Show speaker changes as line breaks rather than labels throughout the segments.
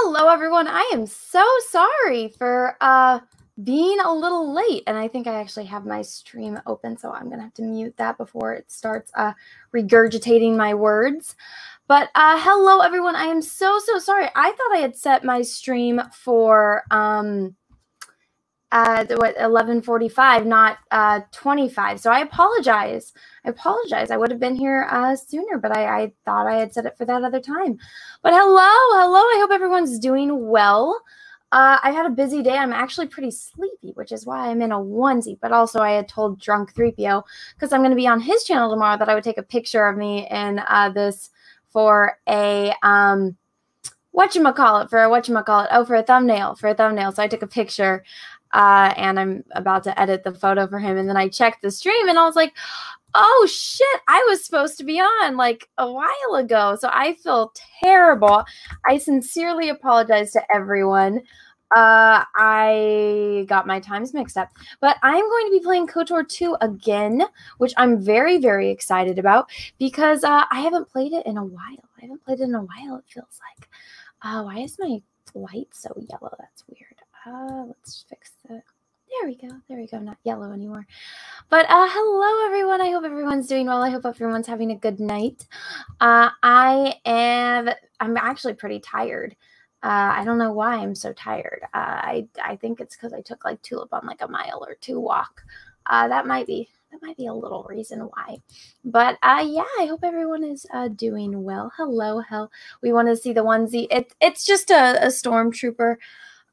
Hello, everyone. I am so sorry for uh, being a little late. And I think I actually have my stream open, so I'm going to have to mute that before it starts uh, regurgitating my words. But uh, hello, everyone. I am so, so sorry. I thought I had set my stream for. Um, uh, what 11:45, not uh 25. So I apologize. I apologize. I would have been here uh sooner, but I, I thought I had set it for that other time. But hello, hello. I hope everyone's doing well. Uh, I had a busy day. I'm actually pretty sleepy, which is why I'm in a onesie. But also, I had told Drunk 3PO because I'm going to be on his channel tomorrow that I would take a picture of me in uh, this for a um, what you call it for a what you call it oh for a thumbnail for a thumbnail. So I took a picture uh, and I'm about to edit the photo for him. And then I checked the stream and I was like, oh shit, I was supposed to be on like a while ago. So I feel terrible. I sincerely apologize to everyone. Uh, I got my times mixed up, but I'm going to be playing KOTOR 2 again, which I'm very, very excited about because uh, I haven't played it in a while. I haven't played it in a while, it feels like. Uh, why is my light so yellow? That's weird. Uh, let's fix the. There we go. There we go. Not yellow anymore. But uh, hello, everyone. I hope everyone's doing well. I hope everyone's having a good night. Uh, I am. I'm actually pretty tired. Uh, I don't know why I'm so tired. Uh, I I think it's because I took like tulip on like a mile or two walk. Uh, that might be that might be a little reason why. But uh, yeah, I hope everyone is uh, doing well. Hello, hell. We want to see the onesie. It, it's just a, a stormtrooper.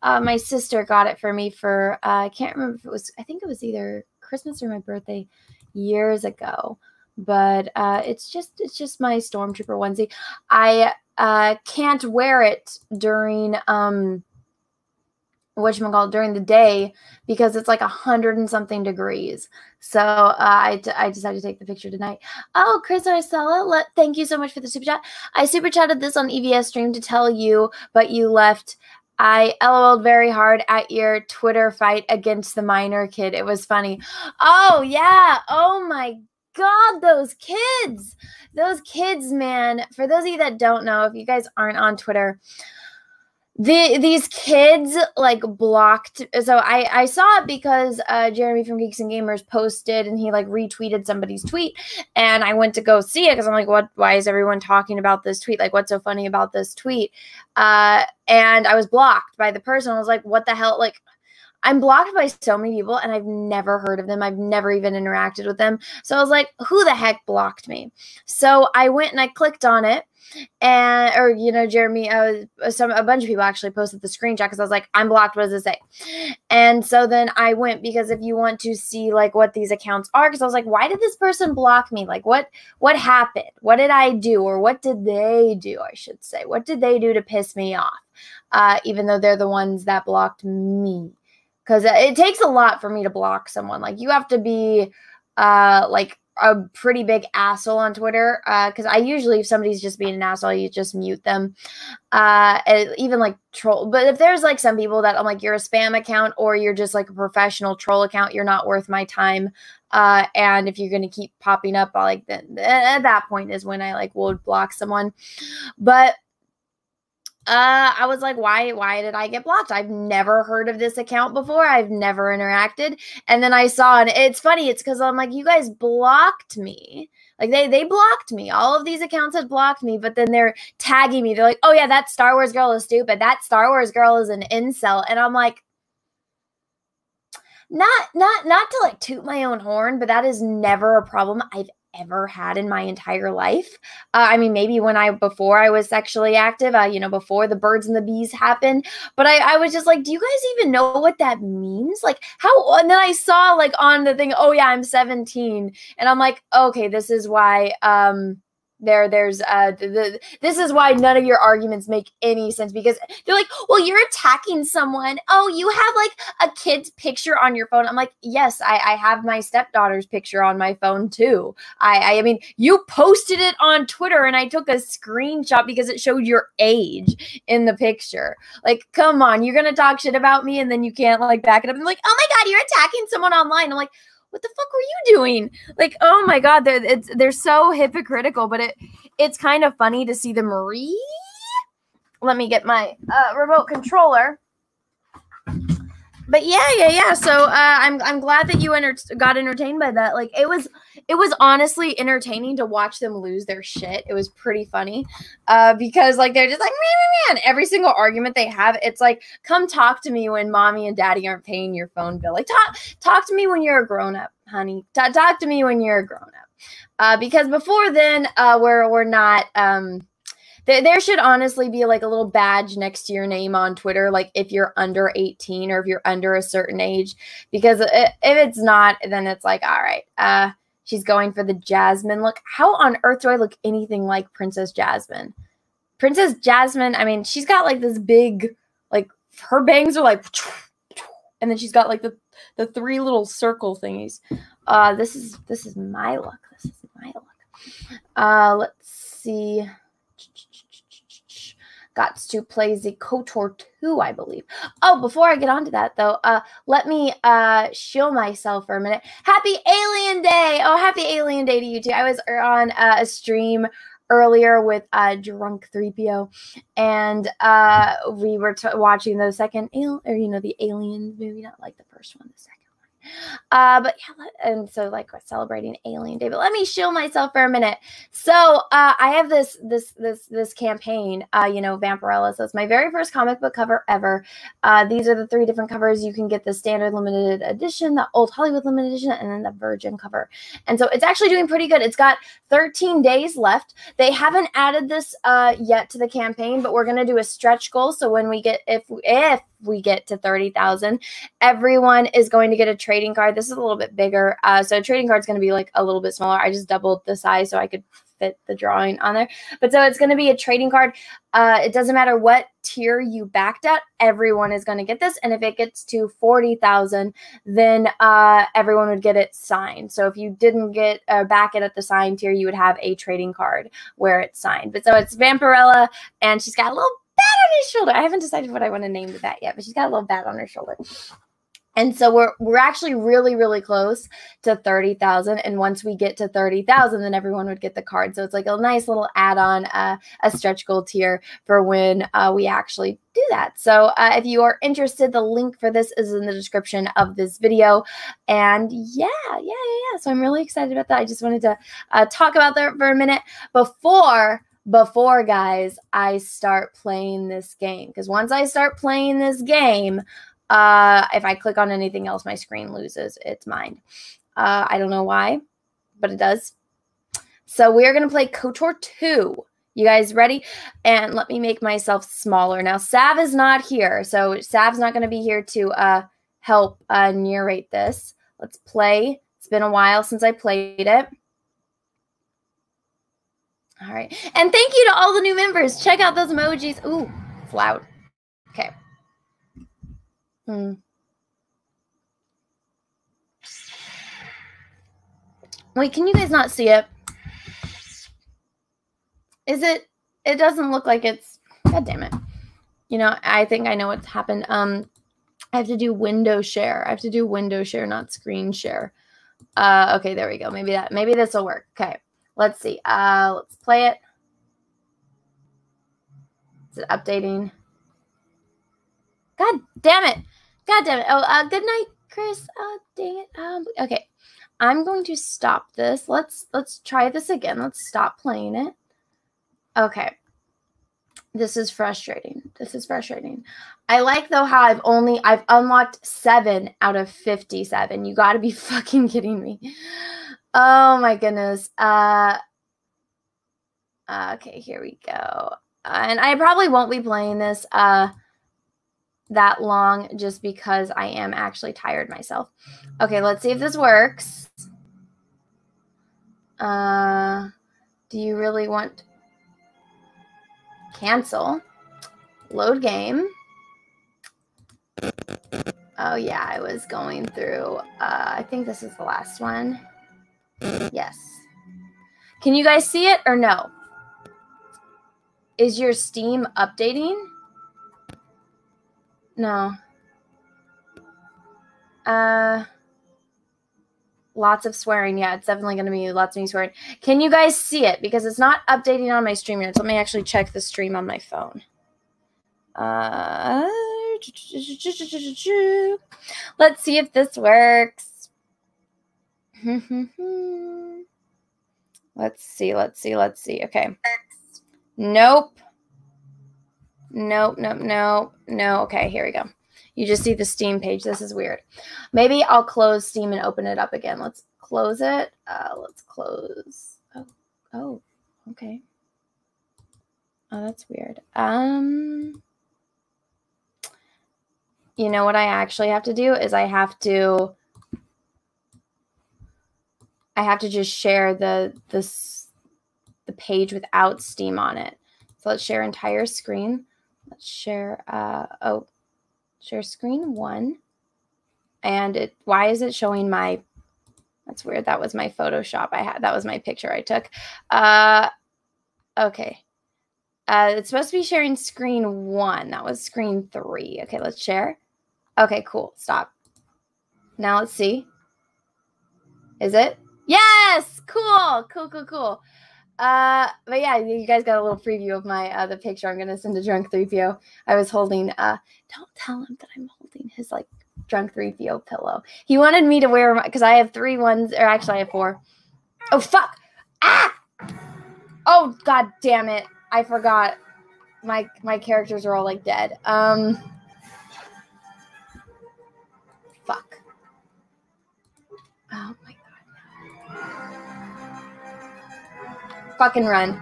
Uh, my sister got it for me for uh, I can't remember if it was I think it was either Christmas or my birthday years ago. But uh, it's just it's just my stormtrooper onesie. I uh, can't wear it during um what you call during the day because it's like a hundred and something degrees. So uh, I, I decided to take the picture tonight. Oh, Chris Arcella, let, thank you so much for the super chat. I super chatted this on EVS stream to tell you, but you left I LOL'd very hard at your Twitter fight against the minor kid. It was funny. Oh, yeah. Oh, my God, those kids. Those kids, man. For those of you that don't know, if you guys aren't on Twitter, the these kids like blocked so i i saw it because uh jeremy from geeks and gamers posted and he like retweeted somebody's tweet and i went to go see it because i'm like what why is everyone talking about this tweet like what's so funny about this tweet uh and i was blocked by the person i was like what the hell like I'm blocked by so many people and I've never heard of them. I've never even interacted with them. So I was like, who the heck blocked me? So I went and I clicked on it and or you know jeremy uh, some a bunch of people actually posted the screenshot because i was like i'm blocked what does it say? And so then i went because if you want to see like what these accounts are because i was like why did this person block me? Like what what happened? What did i do? Or what did they do i should say? What did they do to piss me off? Uh, even though they're the ones that blocked me. Because it takes a lot for me to block someone. Like you have to be uh like a pretty big asshole on Twitter because uh, I usually, if somebody's just being an asshole, you just mute them. Uh, even like troll. But if there's like some people that I'm like, you're a spam account or you're just like a professional troll account, you're not worth my time. Uh, and if you're going to keep popping up, I'll like then at that point is when I like will block someone. But uh i was like why why did i get blocked? I've never heard of this account before. I've never interacted. And then i saw and it's funny it's because i'm like you guys blocked me. Like they they blocked me. All of these accounts had blocked me but then they're tagging me. They're like oh yeah that star wars girl is stupid. That star wars girl is an incel. And i'm like not not not to like toot my own horn but that is never a problem i've ever had in my entire life. Uh, I mean, maybe when I before I was sexually active, uh, you know, before the birds and the bees happened. But I, I was just like, do you guys even know what that means? Like, how? And then I saw like on the thing, oh yeah, I'm 17, and I'm like, okay, this is why. Um, there there's uh the, this is why none of your arguments make any sense because they're like well you're attacking someone. Oh you have like a kid's picture on your phone. I'm like yes i i have my stepdaughter's picture on my phone too. I i mean you posted it on twitter and i took a screenshot because it showed your age in the picture. Like come on you're gonna talk shit about me and then you can't like back it up. And like oh my god you're attacking someone online. I'm like what the fuck were you doing? Like, oh my god, they're they're so hypocritical, but it it's kind of funny to see them re let me get my uh, remote controller but yeah, yeah, yeah. So uh, I'm I'm glad that you enter- got entertained by that. Like it was it was honestly entertaining to watch them lose their shit. It was pretty funny uh, because like they're just like man, man, man. Every single argument they have, it's like come talk to me when mommy and daddy aren't paying your phone bill. Like talk talk to me when you're a grown up, honey. T- talk to me when you're a grown up. Uh, because before then, uh, we're we're not. Um, there, there should honestly be like a little badge next to your name on Twitter, like if you're under 18 or if you're under a certain age. Because if it's not, then it's like, all right, uh, she's going for the Jasmine look. How on earth do I look anything like Princess Jasmine? Princess Jasmine, I mean, she's got like this big, like her bangs are like, and then she's got like the the three little circle thingies. Uh, this is this is my look. This is my look. Uh, let's see got to play the KOTOR 2, I believe. Oh, before I get on to that, though, uh, let me uh, shield myself for a minute. Happy Alien Day! Oh, happy Alien Day to you too. I was on uh, a stream earlier with uh, Drunk 3PO, and uh, we were t- watching the second, al- or you know, the Alien movie, not like the first one, the second uh, but yeah, and so like we're celebrating Alien Day. But let me shield myself for a minute. So uh, I have this this this this campaign. Uh, you know, Vampirella. So it's my very first comic book cover ever. Uh, these are the three different covers. You can get the standard limited edition, the old Hollywood limited edition, and then the Virgin cover. And so it's actually doing pretty good. It's got 13 days left. They haven't added this uh, yet to the campaign, but we're gonna do a stretch goal. So when we get if if we get to 30,000, everyone is going to get a trading card. This is a little bit bigger. Uh, so a trading card is going to be like a little bit smaller. I just doubled the size so I could fit the drawing on there. But so it's going to be a trading card. Uh, it doesn't matter what tier you backed at, everyone is going to get this. And if it gets to 40,000, then uh, everyone would get it signed. So if you didn't get uh, back it at the signed tier, you would have a trading card where it's signed. But so it's Vampirella, and she's got a little on his shoulder. I haven't decided what I want to name the bat yet, but she's got a little bat on her shoulder. And so we're we're actually really really close to 30,000 and once we get to 30,000 then everyone would get the card. So it's like a nice little add-on uh, a stretch goal tier for when uh, we actually do that. So uh, if you are interested the link for this is in the description of this video and yeah, yeah, yeah, yeah. So I'm really excited about that. I just wanted to uh, talk about that for a minute before before guys I start playing this game. Because once I start playing this game uh if I click on anything else my screen loses its mind. Uh I don't know why but it does. So we're going to play KOTOR 2 you guys ready? And let me make myself smaller. Now Sav is not here so Sav's not going to be here to uh help uh narrate this. Let's play. It's been a while since I played it all right. And thank you to all the new members. Check out those emojis. Ooh, it's loud. Okay. Hmm. Wait, can you guys not see it? Is it? It doesn't look like it's. God damn it. You know, I think I know what's happened. Um, I have to do window share. I have to do window share, not screen share. Uh, okay, there we go. Maybe that. Maybe this will work. Okay. Let's see. Uh, let's play it. Is it updating? God damn it. God damn it. Oh, uh, good night, Chris. Oh, dang it. Um, okay. I'm going to stop this. Let's let's try this again. Let's stop playing it. Okay. This is frustrating. This is frustrating. I like though how I've only I've unlocked 7 out of 57. You got to be fucking kidding me. Oh my goodness. Uh, okay, here we go. Uh, and I probably won't be playing this uh, that long just because I am actually tired myself. Okay, let's see if this works. Uh, do you really want cancel? Load game. Oh yeah, I was going through. Uh, I think this is the last one. Yes. Can you guys see it or no? Is your Steam updating? No. Uh lots of swearing. Yeah, it's definitely going to be lots of me swearing. Can you guys see it? Because it's not updating on my stream yet. So let me actually check the stream on my phone. Uh, let's see if this works. let's see, let's see, let's see. Okay. Nope. Nope, nope, nope, no. Okay, here we go. You just see the Steam page. This is weird. Maybe I'll close Steam and open it up again. Let's close it. Uh, let's close. Oh, oh, okay. Oh, that's weird. Um, you know what I actually have to do is I have to I have to just share the this the page without Steam on it. So let's share entire screen. Let's share uh oh share screen one. And it why is it showing my that's weird. That was my Photoshop I had. That was my picture I took. Uh okay. Uh, it's supposed to be sharing screen one. That was screen three. Okay, let's share. Okay, cool. Stop. Now let's see. Is it? Yes! Cool. Cool, cool, cool. Uh, but yeah, you guys got a little preview of my uh the picture I'm gonna send to Drunk 3PO. I was holding uh don't tell him that I'm holding his like Drunk 3PO pillow. He wanted me to wear because I have three ones, or actually I have four. Oh fuck! Ah! Oh god damn it. I forgot. My my characters are all like dead. Um Fuck. Oh Fucking run.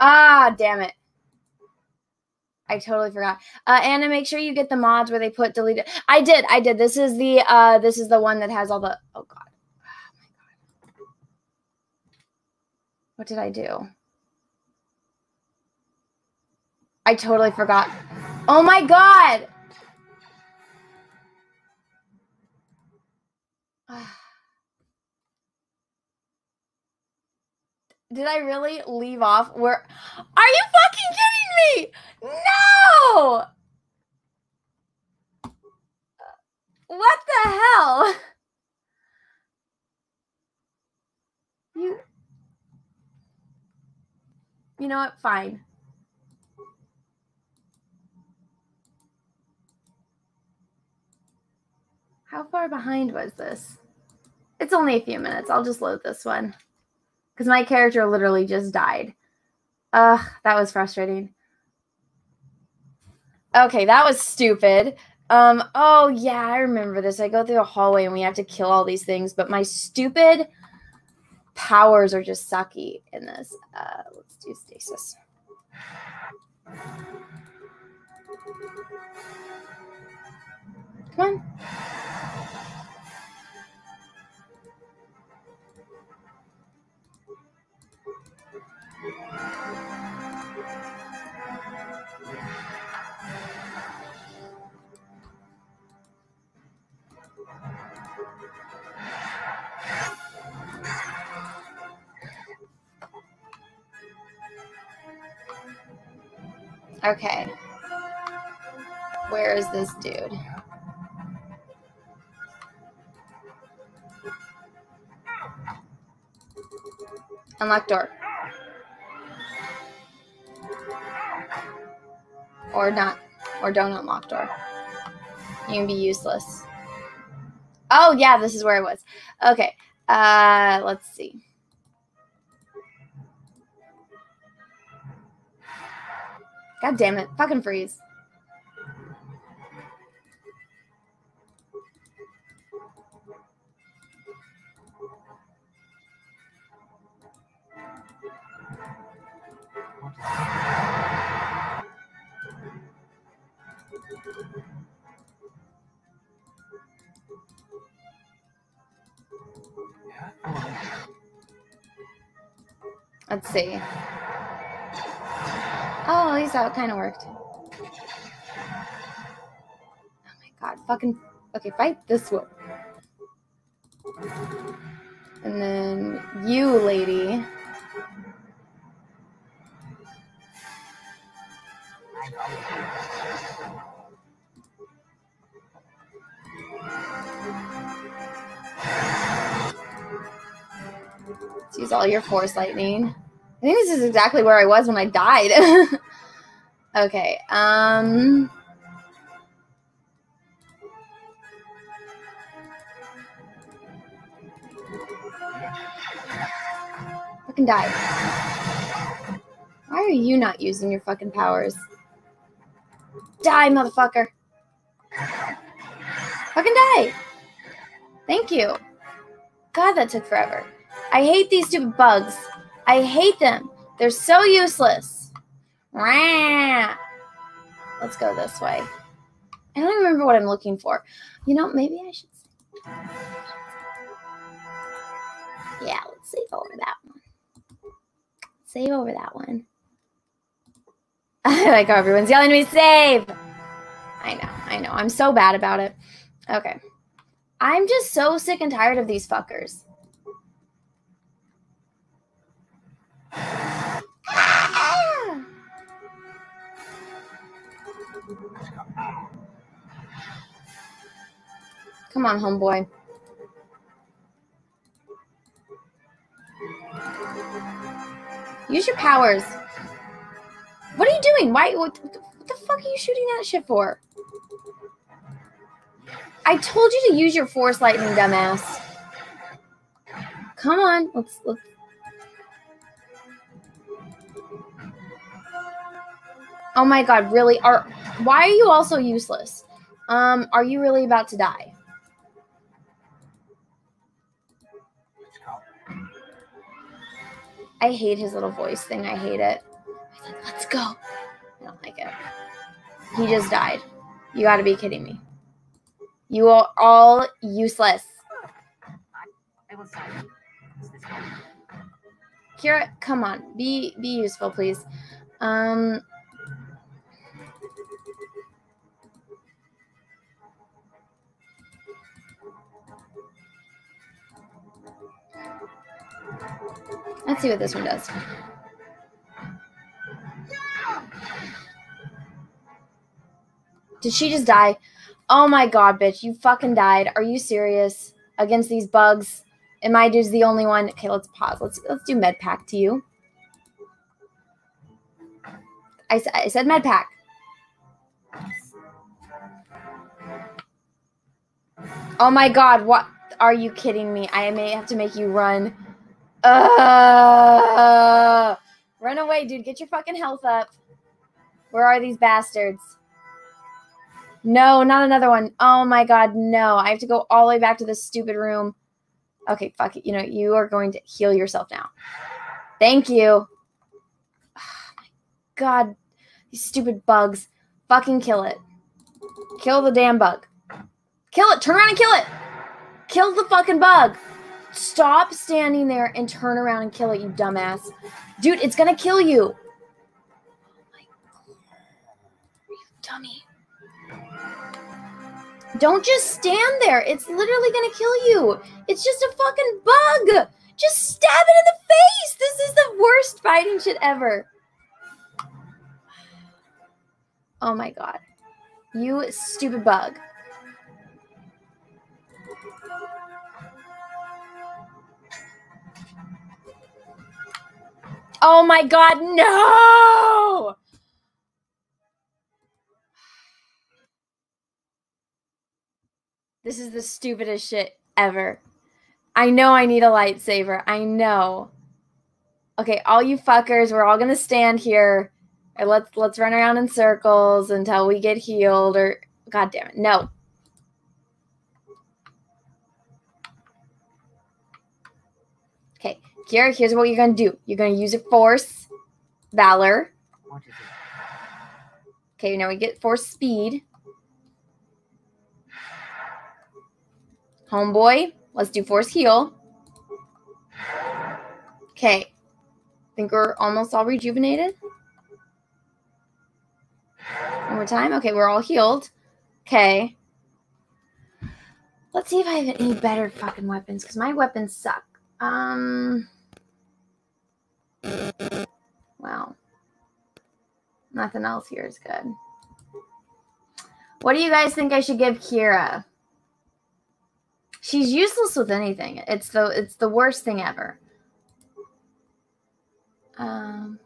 Ah, damn it. I totally forgot. Uh, Anna, make sure you get the mods where they put deleted. I did. I did. This is the uh, this is the one that has all the. Oh god. Oh god. What did I do? I totally forgot. Oh my god. Did I really leave off where Are you fucking kidding me? No! What the hell? You You know what? Fine. How far behind was this? It's only a few minutes. I'll just load this one. Because my character literally just died. Ugh, that was frustrating. Okay, that was stupid. Um, oh yeah, I remember this. I go through a hallway and we have to kill all these things, but my stupid powers are just sucky in this. Uh, let's do stasis. Come on. Okay. Where is this dude? Unlock door. Or not. Or don't unlock door. You can be useless. Oh, yeah, this is where I was. Okay. Uh, let's see. God damn it. Fucking freeze. Let's see. Oh, at least that kind of worked. Oh my god, fucking. Okay, fight this one. And then you, lady. Let's use all your force lightning. I think this is exactly where I was when I died. Okay. Um. Fucking die. Why are you not using your fucking powers? Die, motherfucker. Fucking die. Thank you. God, that took forever. I hate these stupid bugs. I hate them. They're so useless. Rah. Let's go this way. I don't remember what I'm looking for. You know, maybe I should. Yeah, let's save over that one. Save over that one. I like how everyone's yelling at me, save! I know, I know. I'm so bad about it. Okay. I'm just so sick and tired of these fuckers. Come on, homeboy. Use your powers. What are you doing? Why? What, what the fuck are you shooting that shit for? I told you to use your force lightning, dumbass. Come on, let's let's. Oh my god, really? Are why are you also useless? Um, are you really about to die? I hate his little voice thing. I hate it. Let's go. I don't like it. He just died. You gotta be kidding me. You are all useless. Kreia, come on. Be be useful, please. Um Let's see what this one does. Did she just die? Oh my god, bitch, you fucking died. Are you serious? Against these bugs? And my dude's the only one. Okay, let's pause. Let's let's do med pack to you. I, I said med pack. Oh my god, what are you kidding me? I may have to make you run. Run away, dude. Get your fucking health up. Where are these bastards? No, not another one. Oh my god, no. I have to go all the way back to this stupid room. Okay, fuck it. You know, you are going to heal yourself now. Thank you. Oh my god. These stupid bugs. Fucking kill it. Kill the damn bug. Kill it. Turn around and kill it. Kill the fucking bug. Stop standing there and turn around and kill it, you dumbass. Dude, it's gonna kill you. Oh. You dummy. Don't just stand there. It's literally to kill you. It's just a fucking bug. Just stab it in the face. This is the worst fighting shit ever. Oh my god. You stupid bug. Oh my god, no! This is the stupidest shit ever. I know I need a lightsaber. I know. Okay, all you fuckers, we're all gonna stand here. Let's let's run around in circles until we get healed or god damn it. No. Here, here's what you're gonna do. You're gonna use a force, valor. Okay, now we get force speed. Homeboy, let's do force heal. Okay. I think we're almost all rejuvenated. One more time. Okay, we're all healed. Okay. Let's see if I have any better fucking weapons, because my weapons suck. Um. Wow. Nothing else here is good. What do you guys think I should give Kreia? She's useless with anything. It's the it's the worst thing ever. Um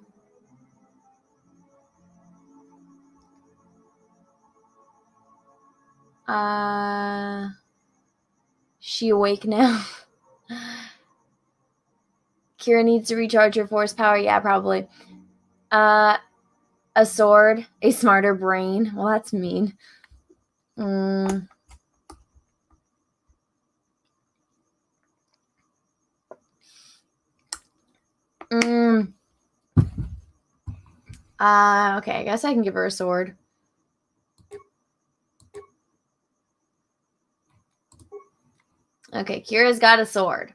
Uh, she awake now. Kreia needs to recharge her force power. Yeah, probably. Uh, a sword, a smarter brain. Well, that's mean. Mm. Mm. Uh, okay, I guess I can give her a sword. Okay, Kreia's got a sword.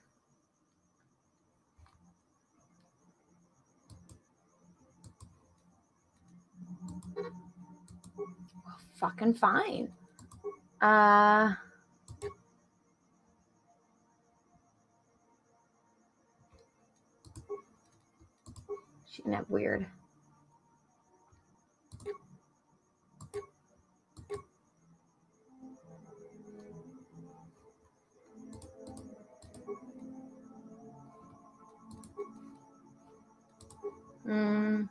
Fucking fine. Uh she can have weird. Mm.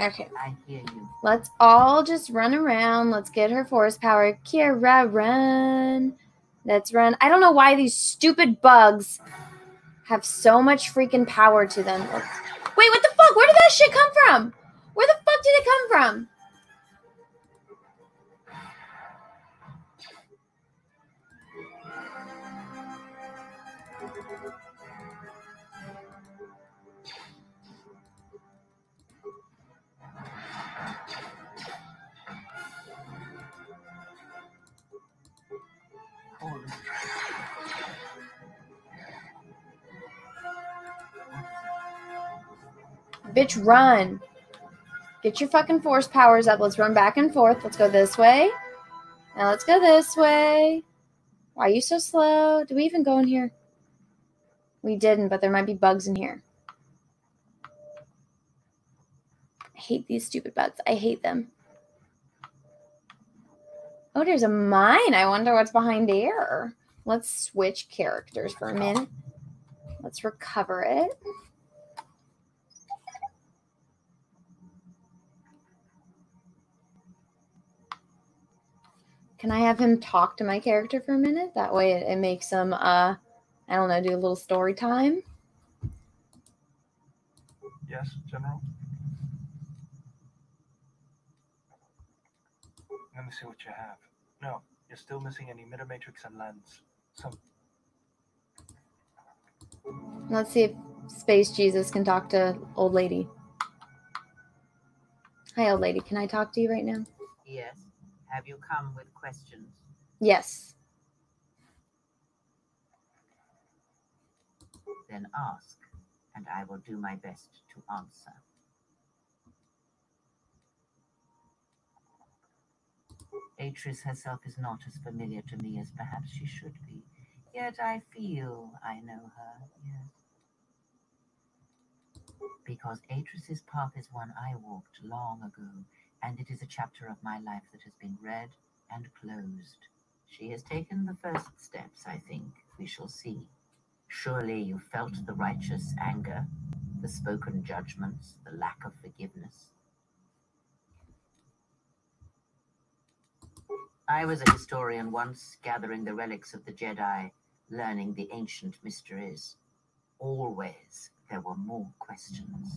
Okay.
I hear you.
Let's all just run around. Let's get her force power. Kreia, run. Let's run. I don't know why these stupid bugs have so much freaking power to them. Wait, what the fuck? Where did that shit come from? Where the fuck did it come from? Bitch, run. Get your fucking force powers up. Let's run back and forth. Let's go this way. Now let's go this way. Why are you so slow? Do we even go in here? We didn't, but there might be bugs in here. I hate these stupid bugs. I hate them. Oh, there's a mine. I wonder what's behind there. Let's switch characters for a minute. Let's recover it. Can I have him talk to my character for a minute? That way it, it makes him, uh, I don't know, do a little story time.
Yes, General. Let me see what you have. No, you're still missing an emitter matrix and lens. Some
Let's see if Space Jesus can talk to old lady. Hi, old lady. Can I talk to you right now?
Yes. Have you come with questions?
Yes.
Then ask, and I will do my best to answer. Atris herself is not as familiar to me as perhaps she should be. Yet I feel I know her, yes. Because Atris's path is one I walked long ago, and it is a chapter of my life that has been read and closed. She has taken the first steps, I think. We shall see. Surely you felt the righteous anger, the spoken judgments, the lack of forgiveness. I was a historian once, gathering the relics of the Jedi, learning the ancient mysteries. Always there were more questions.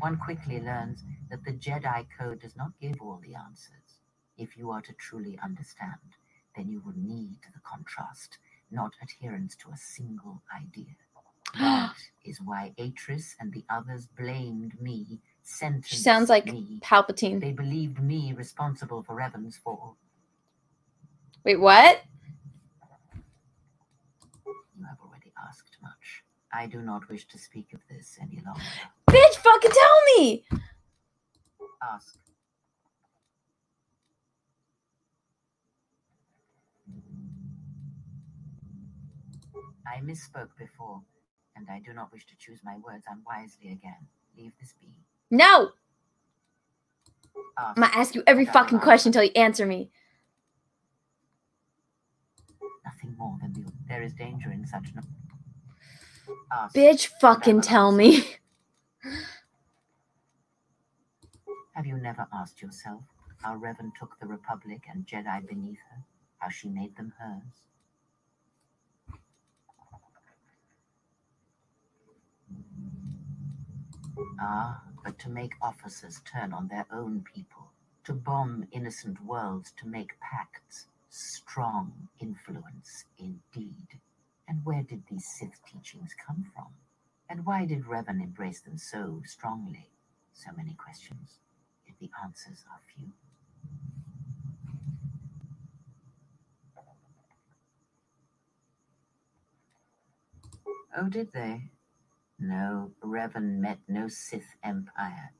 One quickly learns that the Jedi Code does not give all the answers. If you are to truly understand, then you will need the contrast, not adherence to a single idea. That is why Atris and the others blamed me, sentenced
She sounds like
me.
Palpatine.
They believed me responsible for Revan's fall.
Wait, what?
You have already asked much. I do not wish to speak of this any longer.
Bitch, fucking tell me!
Ask. I misspoke before, and I do not wish to choose my words unwisely again. Leave this be.
No!
Ask.
I'm gonna ask you every fucking question until you answer me.
Nothing more than the. There is danger in such. No-.
Bitch, fucking tell me.
Have you never asked yourself how Revan took the Republic and Jedi beneath her? How she made them hers? Ah, but to make officers turn on their own people, to bomb innocent worlds, to make pacts, strong influence indeed. And where did these Sith teachings come from? And why did Revan embrace them so strongly? So many questions, yet the answers are few. Oh, did they? No, Revan met no Sith empire,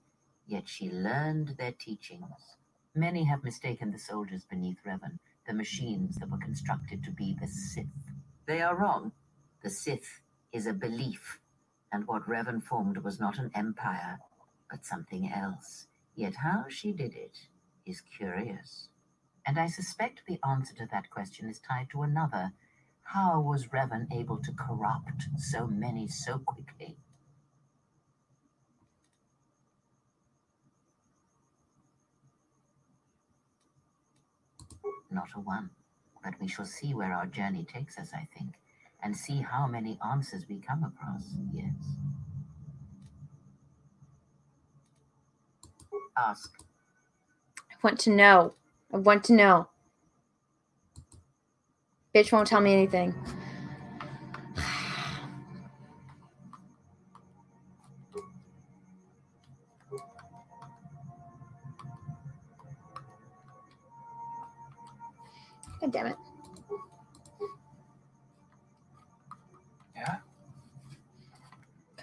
yet she learned their teachings. Many have mistaken the soldiers beneath Revan, the machines that were constructed to be the Sith. They are wrong. The Sith is a belief, and what Revan formed was not an empire, but something else. Yet how she did it is curious. And I suspect the answer to that question is tied to another. How was Revan able to corrupt so many so quickly? Not a one. But we shall see where our journey takes us, I think, and see how many answers we come across, yes. Ask.
I want to know. I want to know. Bitch won't tell me anything.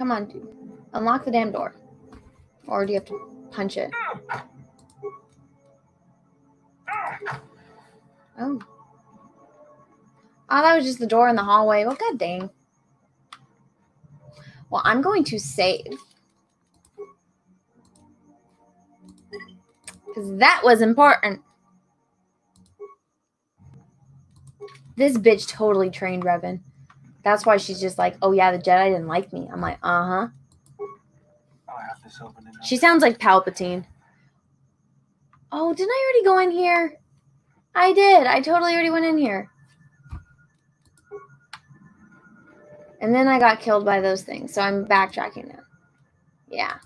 Come on, dude. Unlock the damn door. Or do you have to punch it? Oh. Oh, that was just the door in the hallway. Well, god dang. Well, I'm going to save. Because that was important. This bitch totally trained Revan. That's why she's just like, oh yeah, the Jedi didn't like me. I'm like, uh huh.
Oh, I have this open enough.
She sounds like Palpatine. Oh, didn't I already go in here? I did. I totally already went in here. And then I got killed by those things. So I'm backtracking now. Yeah.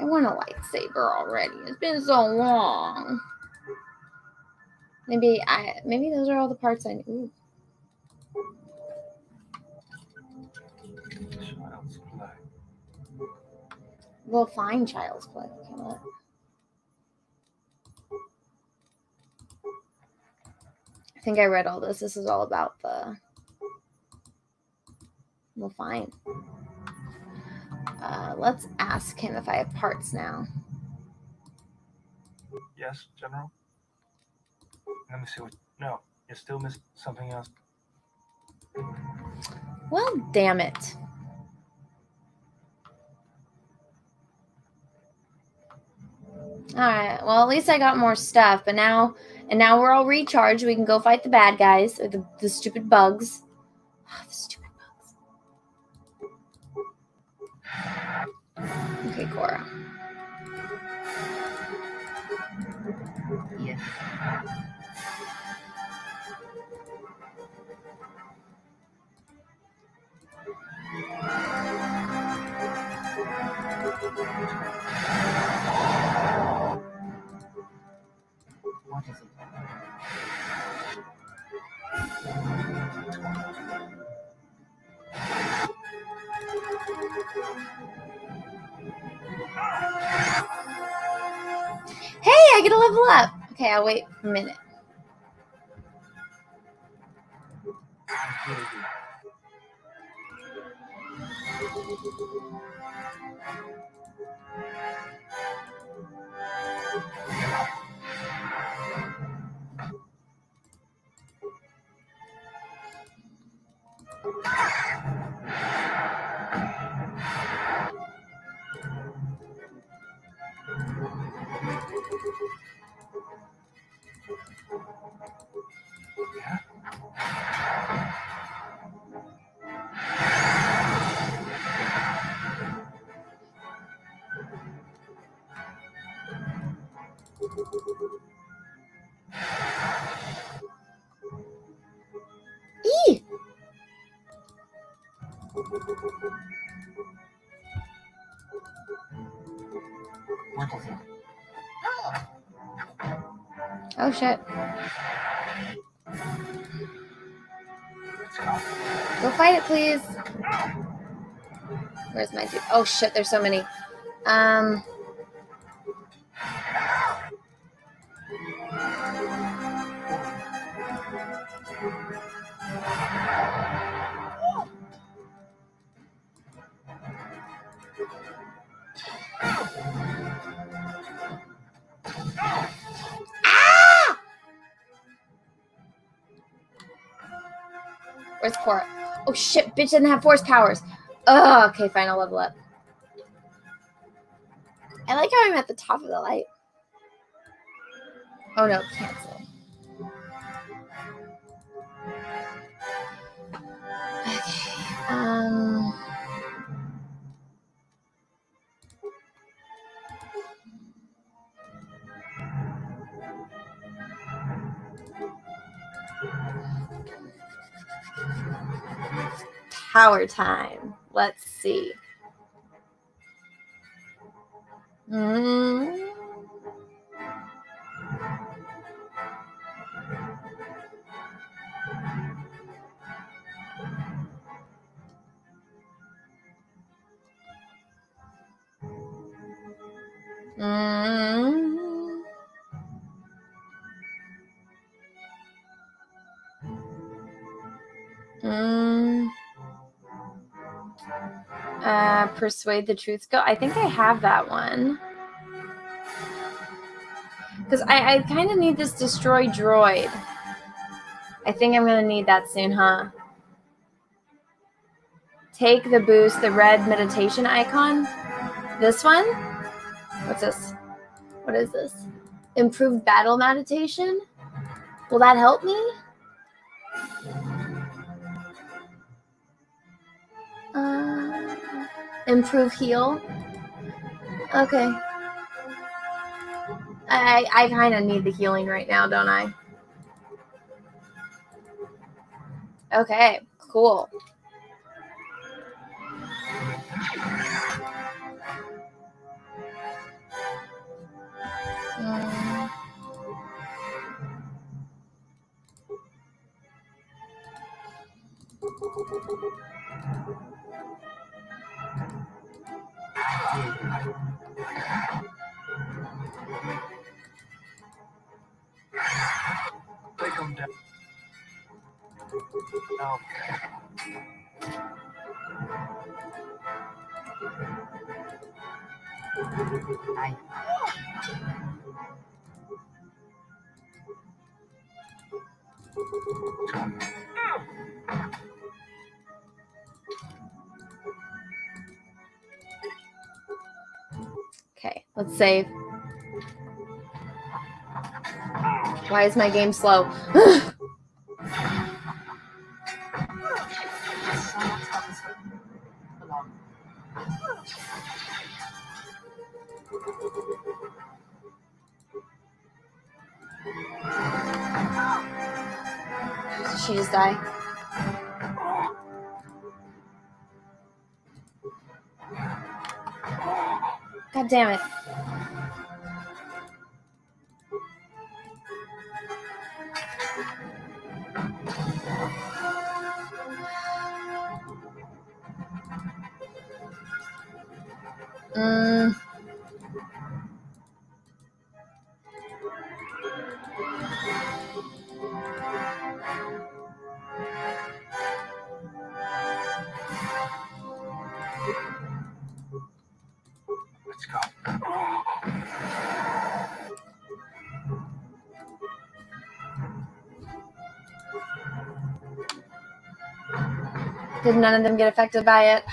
I want a lightsaber already. It's been so long. Maybe I maybe those are all the parts I need.
Child's play.
Well, fine, child's play. I think I read all this. This is all about the. We'll fine. Uh, let's ask him if I have parts now.
Yes, General? Let me see what. No, you're still missed something else.
Well, damn it. All right. Well, at least I got more stuff, but now and now we're all recharged. We can go fight the bad guys or the, the stupid bugs. the stupid Okay, Cora.
Yes. What is it?
I get a level up. Okay, I'll wait a minute. Oh shit.
Go.
Fight it, please. Where's my dude? Oh shit, there's so many. Um. Where's Cora? Oh shit, bitch doesn't have force powers. Oh, okay, fine, I'll level up. I like how I'm at the top of the light. Oh no, cancel. Okay. Um Power time. Let's see. Mm. Mm. Persuade the truth go. I think I have that one. Because I, I kind of need this destroy droid. I think I'm going to need that soon, huh? Take the boost, the red meditation icon. This one? What's this? What is this? Improved battle meditation? Will that help me? Uh, improve heal. Okay. I I kind of need the healing right now, don't I? Okay, cool. Mm.
Take him down. Okay.
I
Okay, let's save. Why is my game slow? she just die? God damn it. Mm. Did none of them get affected by it?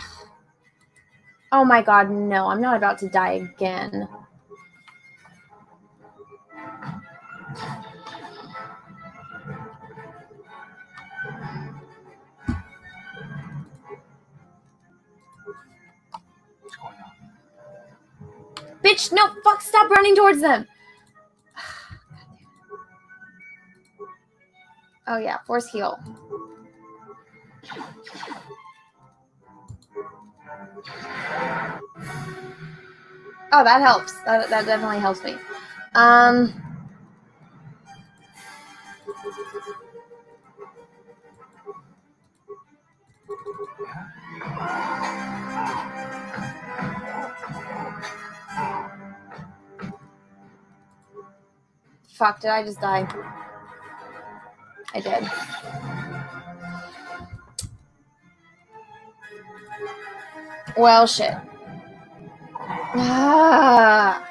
Oh my god, no, I'm not about to die again. Bitch, no, fuck, stop running towards them. Oh yeah, force heal. Oh, that helps. That, that definitely helps me. Um, fuck, did I just die? I did. Well, shit. Ah.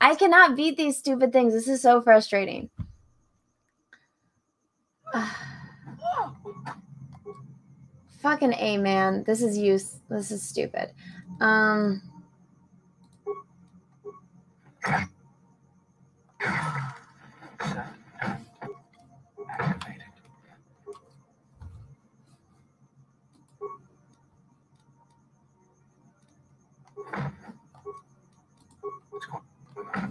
I cannot beat these stupid things. This is so frustrating. Fucking A, man. This is use. This is stupid. Um.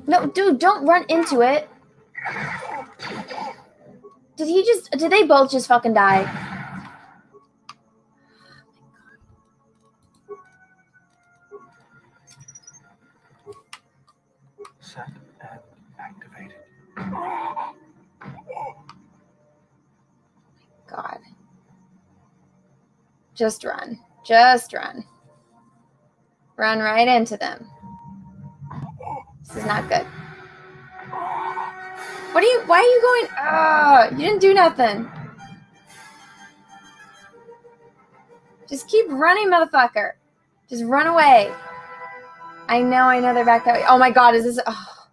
No, dude, don't run into it. Did he just. Did they both just fucking die?
Set and activated.
God. Just run. Just run. Run right into them. This is not good. What are you why are you going ah you didn't do nothing. Just keep running, motherfucker. Just run away. I know, I know they're back that way. Oh my god, is this oh.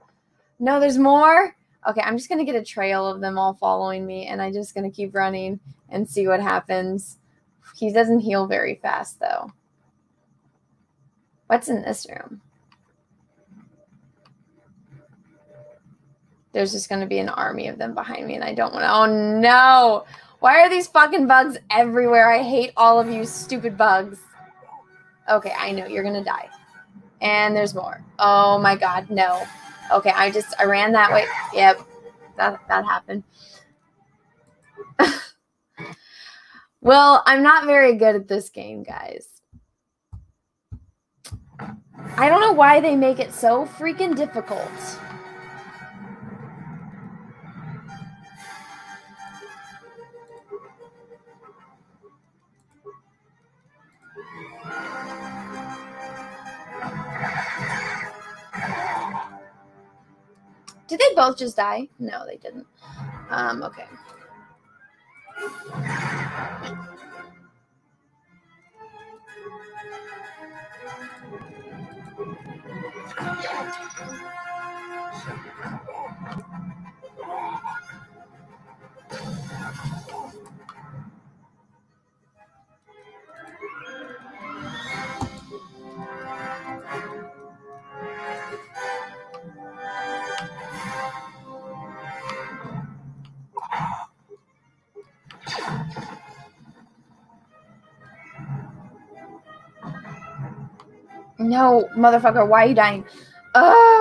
No, there's more? Okay, I'm just gonna get a trail of them all following me, and I'm just gonna keep running and see what happens. He doesn't heal very fast though. What's in this room? There's just gonna be an army of them behind me, and I don't want to. Oh no! Why are these fucking bugs everywhere? I hate all of you stupid bugs. Okay, I know you're gonna die. And there's more. Oh my god, no. Okay, I just I ran that way. Yep. That that happened. well, I'm not very good at this game, guys. I don't know why they make it so freaking difficult. Did they both just die? No, they didn't. Um, okay. No, motherfucker, why are you dying? Ugh.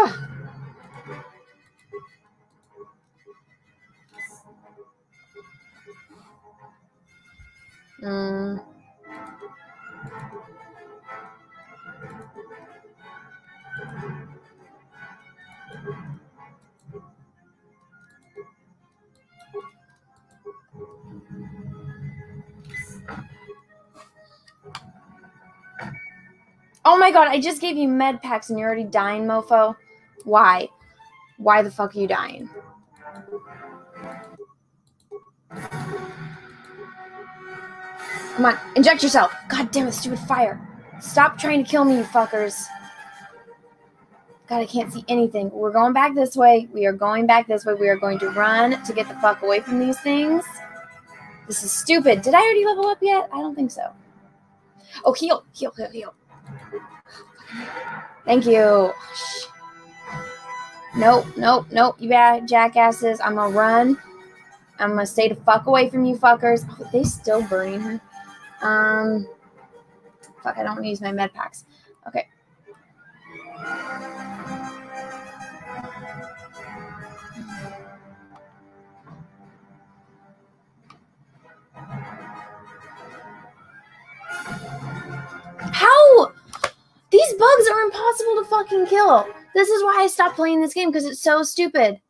God, I just gave you med packs and you're already dying, mofo. Why? Why the fuck are you dying? Come on, inject yourself. God damn it, stupid fire. Stop trying to kill me, you fuckers. God, I can't see anything. We're going back this way. We are going back this way. We are going to run to get the fuck away from these things. This is stupid. Did I already level up yet? I don't think so. Oh, heal, heal, heal, heal. Thank you. Nope, nope, nope. You bad jackasses. I'm gonna run. I'm gonna stay the fuck away from you fuckers. Oh, they still burning her. Um, fuck. I don't want to use my med packs. Okay. Bugs are impossible to fucking kill. This is why I stopped playing this game because it's so stupid.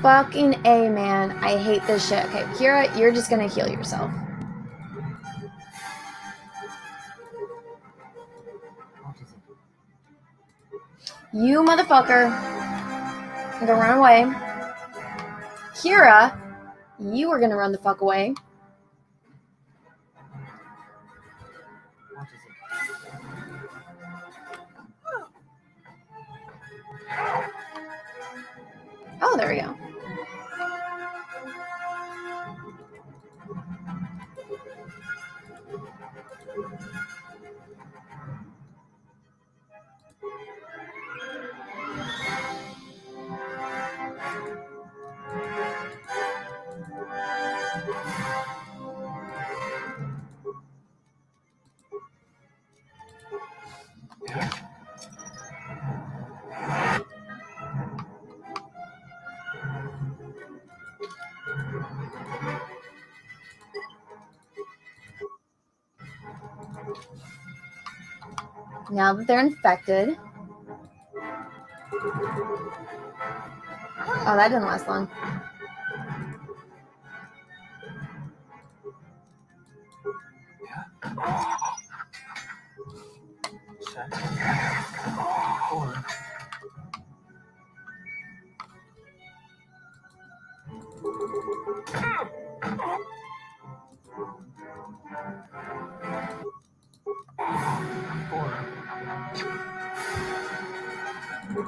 Fucking A, man. I hate this shit. Okay, Kreia, you're just gonna heal yourself. You motherfucker. I'm gonna run away. Kreia, you are gonna run the fuck away. Oh, there we go. Now that they're infected. Oh, that didn't last long.
Set.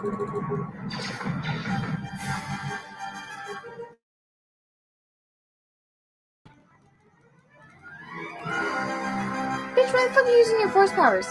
Bitch, why the fuck are you using your force powers?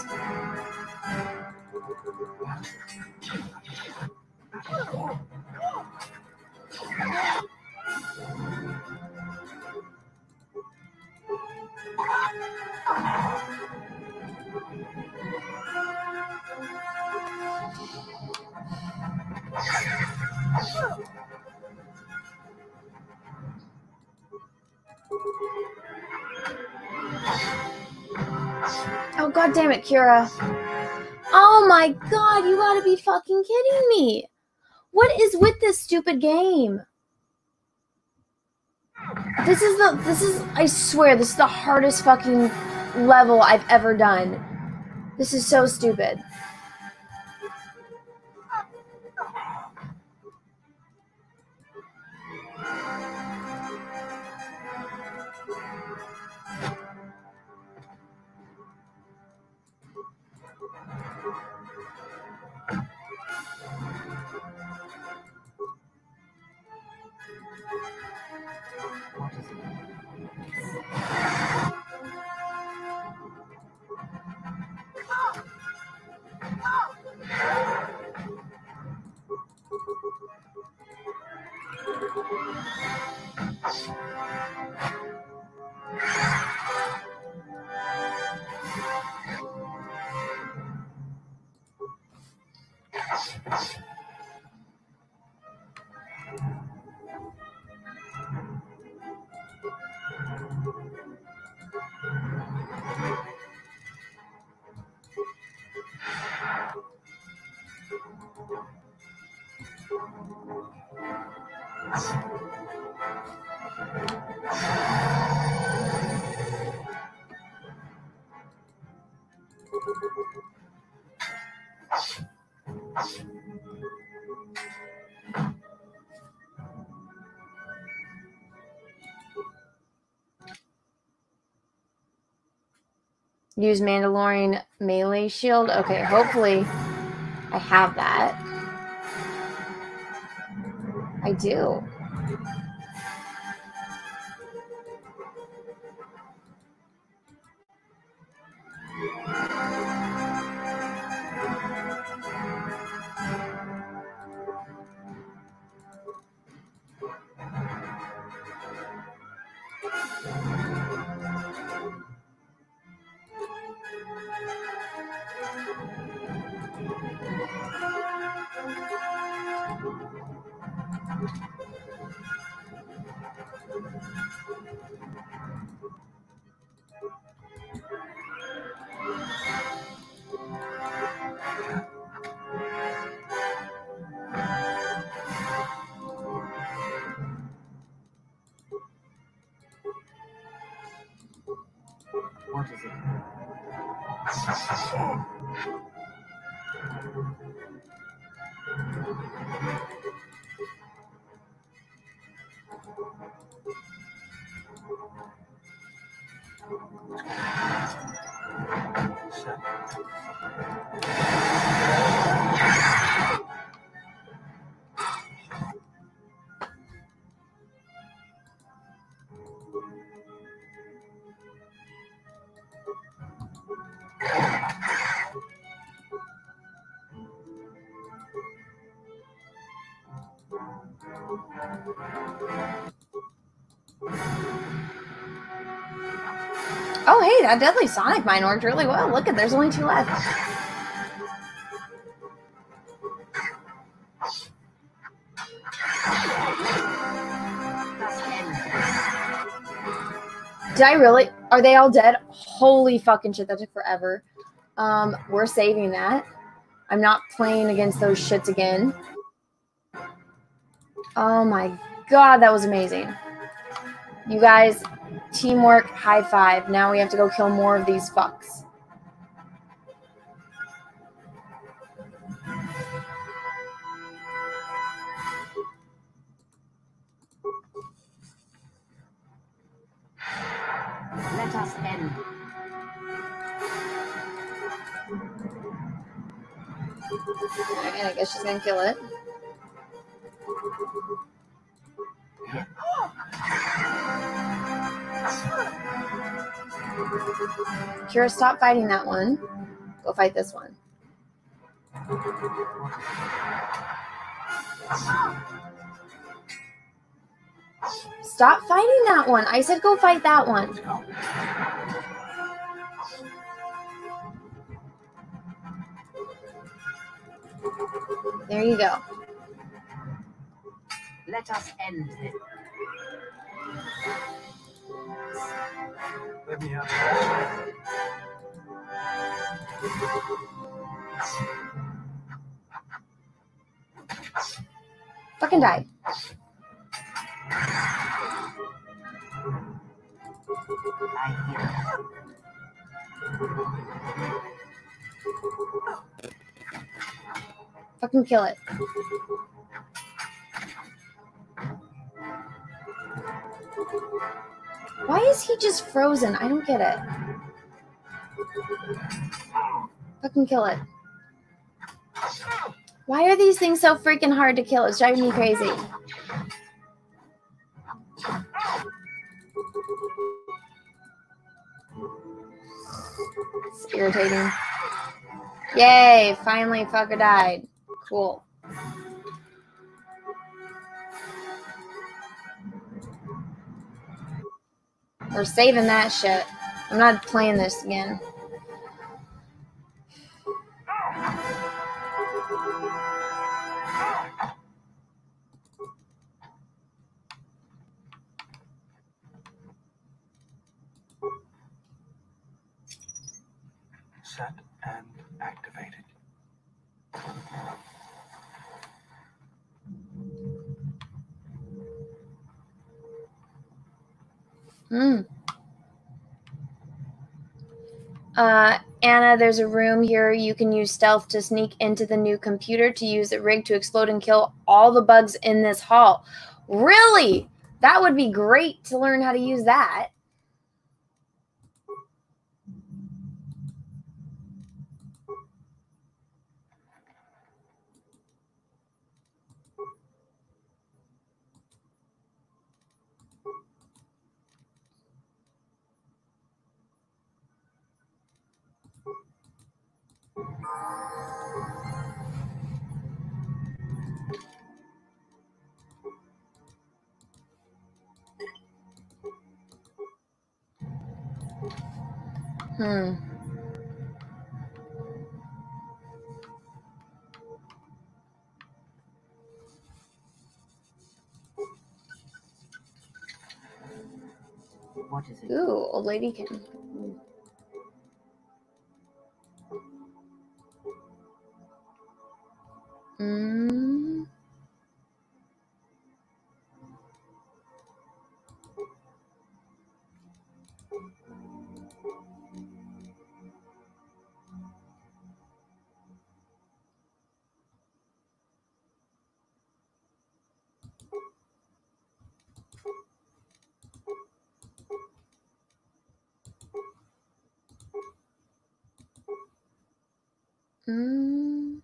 Oh god damn it, Kreia. Oh my god, you gotta be fucking kidding me. What is with this stupid game? This is the this is I swear this is the hardest fucking level I've ever done. This is so stupid.
Thank you. Use Mandalorian melee shield. Okay, hopefully I have that.
I do. Oh, hey, that Deadly Sonic mine worked really well. Look at, there's only two left. Did I really? Are they all dead? Holy fucking shit, that took forever. Um, we're saving that. I'm not playing against those shits again. Oh my god, that was amazing. You guys, teamwork, high five. Now we have to go kill more of these fucks.
Let us end.
I guess she's gonna kill it. Kreia, stop fighting that one. Go fight this one. Stop fighting that one. I said go fight that one. There you go.
Let us end this.
Let me have
Fucking die. Fucking kill it. Why is he just frozen? I don't get it. Fucking kill it. Why are these things so freaking hard to kill? It's driving me crazy. It's irritating. Yay, finally fucker died. Cool. We're saving that shit. I'm not playing this again.
set
Hmm. Uh, Anna, there's a room here. You can use stealth to sneak into the new computer to use the rig to explode and kill all the bugs in this hall. Really? That would be great to learn how to use that. Hmm.
What is it?
Ooh, old lady can. Mm. Mm.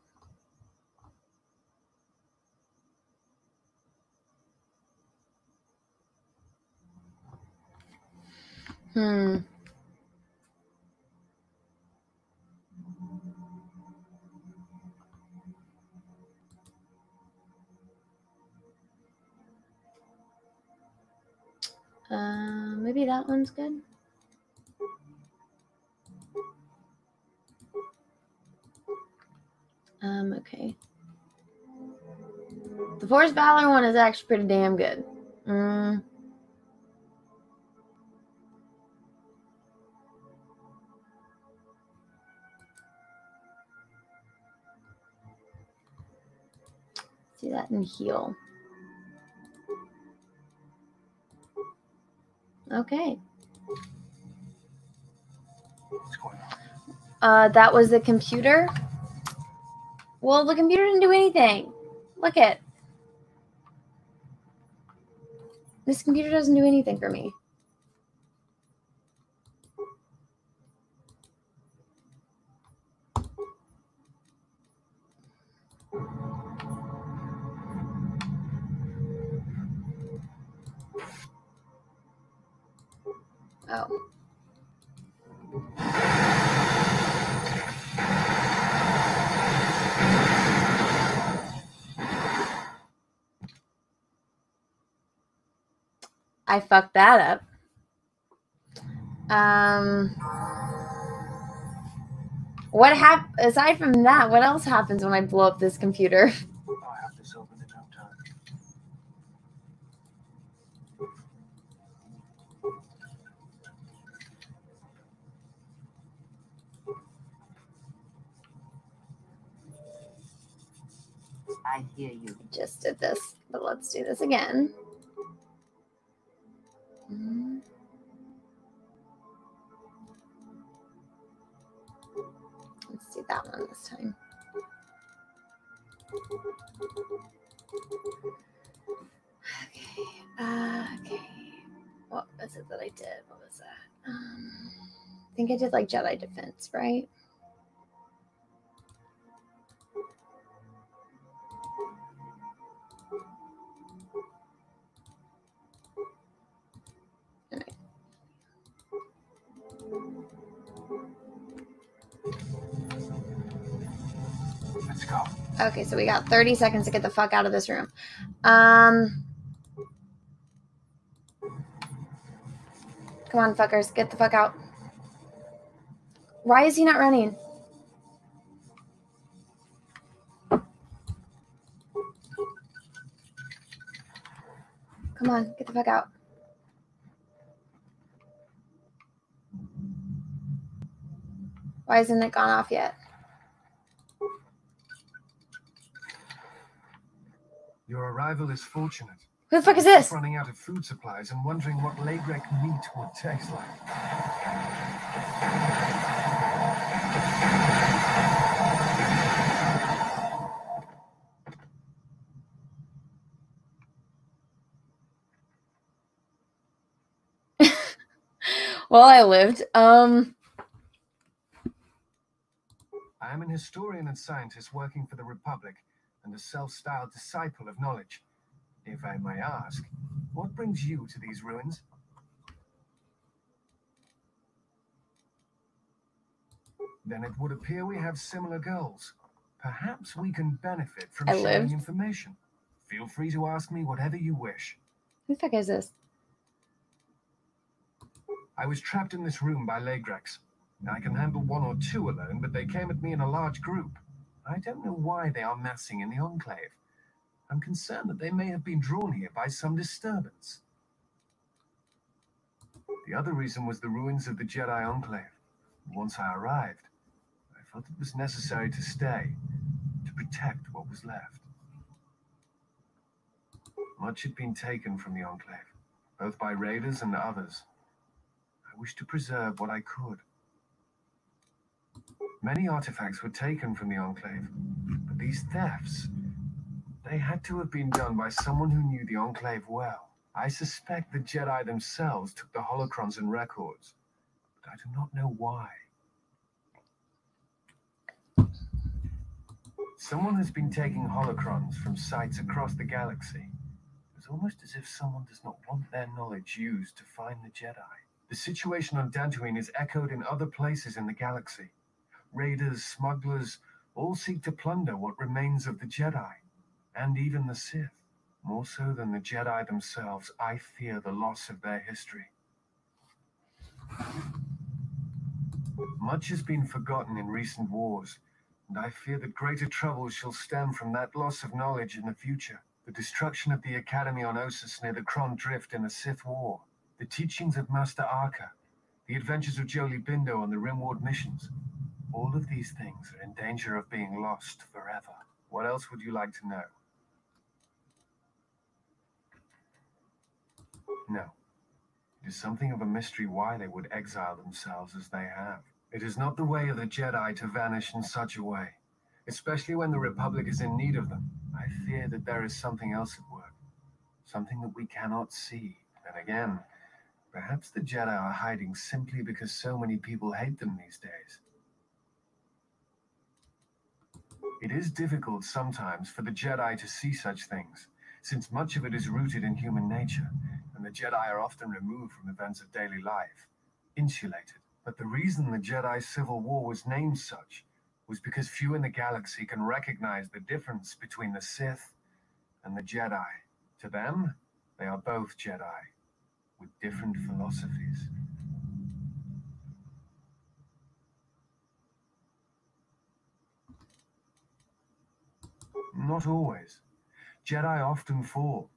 Hmm. Uh, maybe that one's good. Um, okay. The Force Valor one is actually pretty damn good. Mm. See that in heal. Okay.
What's going on?
Uh, that was the computer. Well, the computer didn't do anything. Look it. This computer doesn't do anything for me. Oh. I fucked that up. Um, what hap- Aside from that, what else happens when I blow up this computer?
I have this open in no time.
I hear you.
Just did this, but let's do this again. Mm. Let's do that one this time. Okay. Uh, okay. What was it that I did? What was that? Um, I think I did like Jedi Defense, right?
Go.
Okay, so we got 30 seconds to get the fuck out of this room. Um Come on, fuckers, get the fuck out. Why is he not running? Come on, get the fuck out. Why hasn't it gone off yet?
Your arrival is fortunate.
Who the fuck is this?
Running out of food supplies and wondering what laigrek meat would taste like.
Well, I lived. Um,
I am an historian and scientist working for the Republic and a self-styled disciple of knowledge. If I may ask, what brings you to these ruins? Then it would appear we have similar goals. Perhaps we can benefit from
I
sharing
lived.
information. Feel free to ask me whatever you wish.
who the fuck is this?
I was trapped in this room by laigreks. I can handle one or two alone, but they came at me in a large group. I don't know why they are massing in the Enclave. I'm concerned that they may have been drawn here by some disturbance. The other reason was the ruins of the Jedi Enclave. Once I arrived, I felt it was necessary to stay, to protect what was left. Much had been taken from the Enclave, both by raiders and others. I wished to preserve what I could. Many artifacts were taken from the Enclave, but these thefts, they had to have been done by someone who knew the Enclave well. I suspect the Jedi themselves took the holocrons and records, but I do not know why. Someone has been taking holocrons from sites across the galaxy. It's almost as if someone does not want their knowledge used to find the Jedi. The situation on Dantooine is echoed in other places in the galaxy. Raiders, smugglers, all seek to plunder what remains of the Jedi, and even the Sith. More so than the Jedi themselves, I fear the loss of their history. Much has been forgotten in recent wars, and I fear that greater troubles shall stem from that loss of knowledge in the future. The destruction of the Academy on Ossus near the Cron Drift in the Sith War, the teachings of Master Arca, the adventures of Jolee Bindo on the Rimward missions. All of these things are in danger of being lost forever. What else would you like to know? No. It is something of a mystery why they would exile themselves as they have. It is not the way of the Jedi to vanish in such a way, especially when the Republic is in need of them. I fear that there is something else at work, something that we cannot see. And again, perhaps the Jedi are hiding simply because so many people hate them these days. It is difficult sometimes for the Jedi to see such things, since much of it is rooted in human nature, and the Jedi are often removed from events of daily life, insulated. But the reason the Jedi Civil War was named such was because few in the galaxy can recognize the difference between the Sith and the Jedi. To them, they are both Jedi, with different philosophies. Not always. Jedi often fall.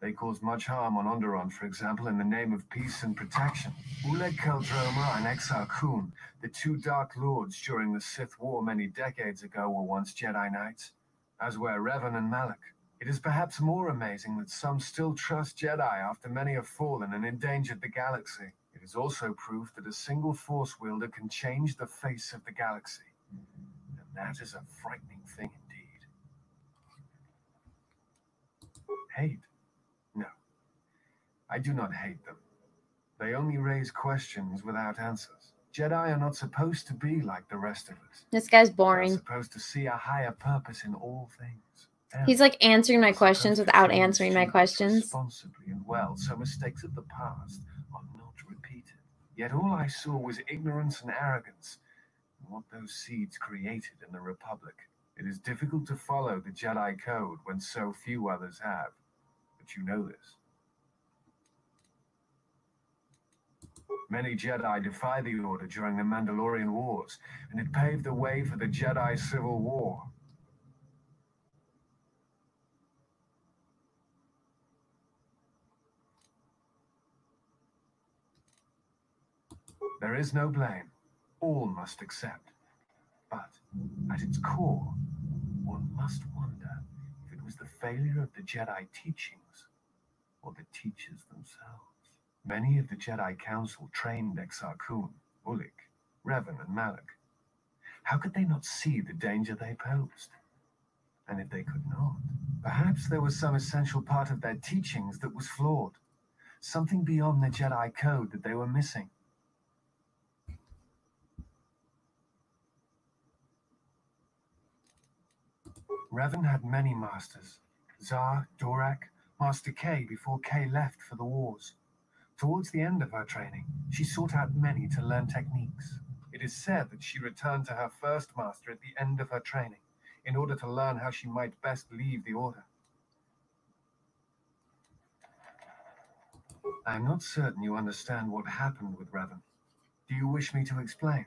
They cause much harm on Onderon, for example, in the name of peace and protection. Ulic Qel-Droma and Exar Kun, the two Dark Lords during the Sith War many decades ago, were once Jedi Knights, as were Revan and Malak. It is perhaps more amazing that some still trust Jedi after many have fallen and endangered the galaxy. It is also proof that a single Force wielder can change the face of the galaxy. And that is a frightening thing indeed. Hate? No. I do not hate them. They only raise questions without answers. Jedi are not supposed to be like the rest of us.
This guy's
They're
boring.
supposed to see a higher purpose in all things. And
He's like answering my questions without answering my questions.
Responsibly and well, so mistakes of the past are not repeated. Yet all I saw was ignorance and arrogance, and what those seeds created in the Republic. It is difficult to follow the Jedi Code when so few others have, you know this. Many Jedi defy the Order during the Mandalorian Wars, and it paved the way for the Jedi Civil War. There is no blame. All must accept. But at its core, one must wonder if it was the failure of the Jedi teachings or the teachers themselves. Many of the Jedi Council trained Exar Kun, Ulic, Revan, and Malak. How could they not see the danger they posed? And if they could not, perhaps there was some essential part of their teachings that was flawed, something beyond the Jedi code that they were missing. Revan had many masters Zhar, Dorak, Master K before K left for the wars. Towards the end of her training, she sought out many to learn techniques. It is said that she returned to her first master at the end of her training in order to learn how she might best leave the Order. I am not certain you understand what happened with Revan. Do you wish me to explain?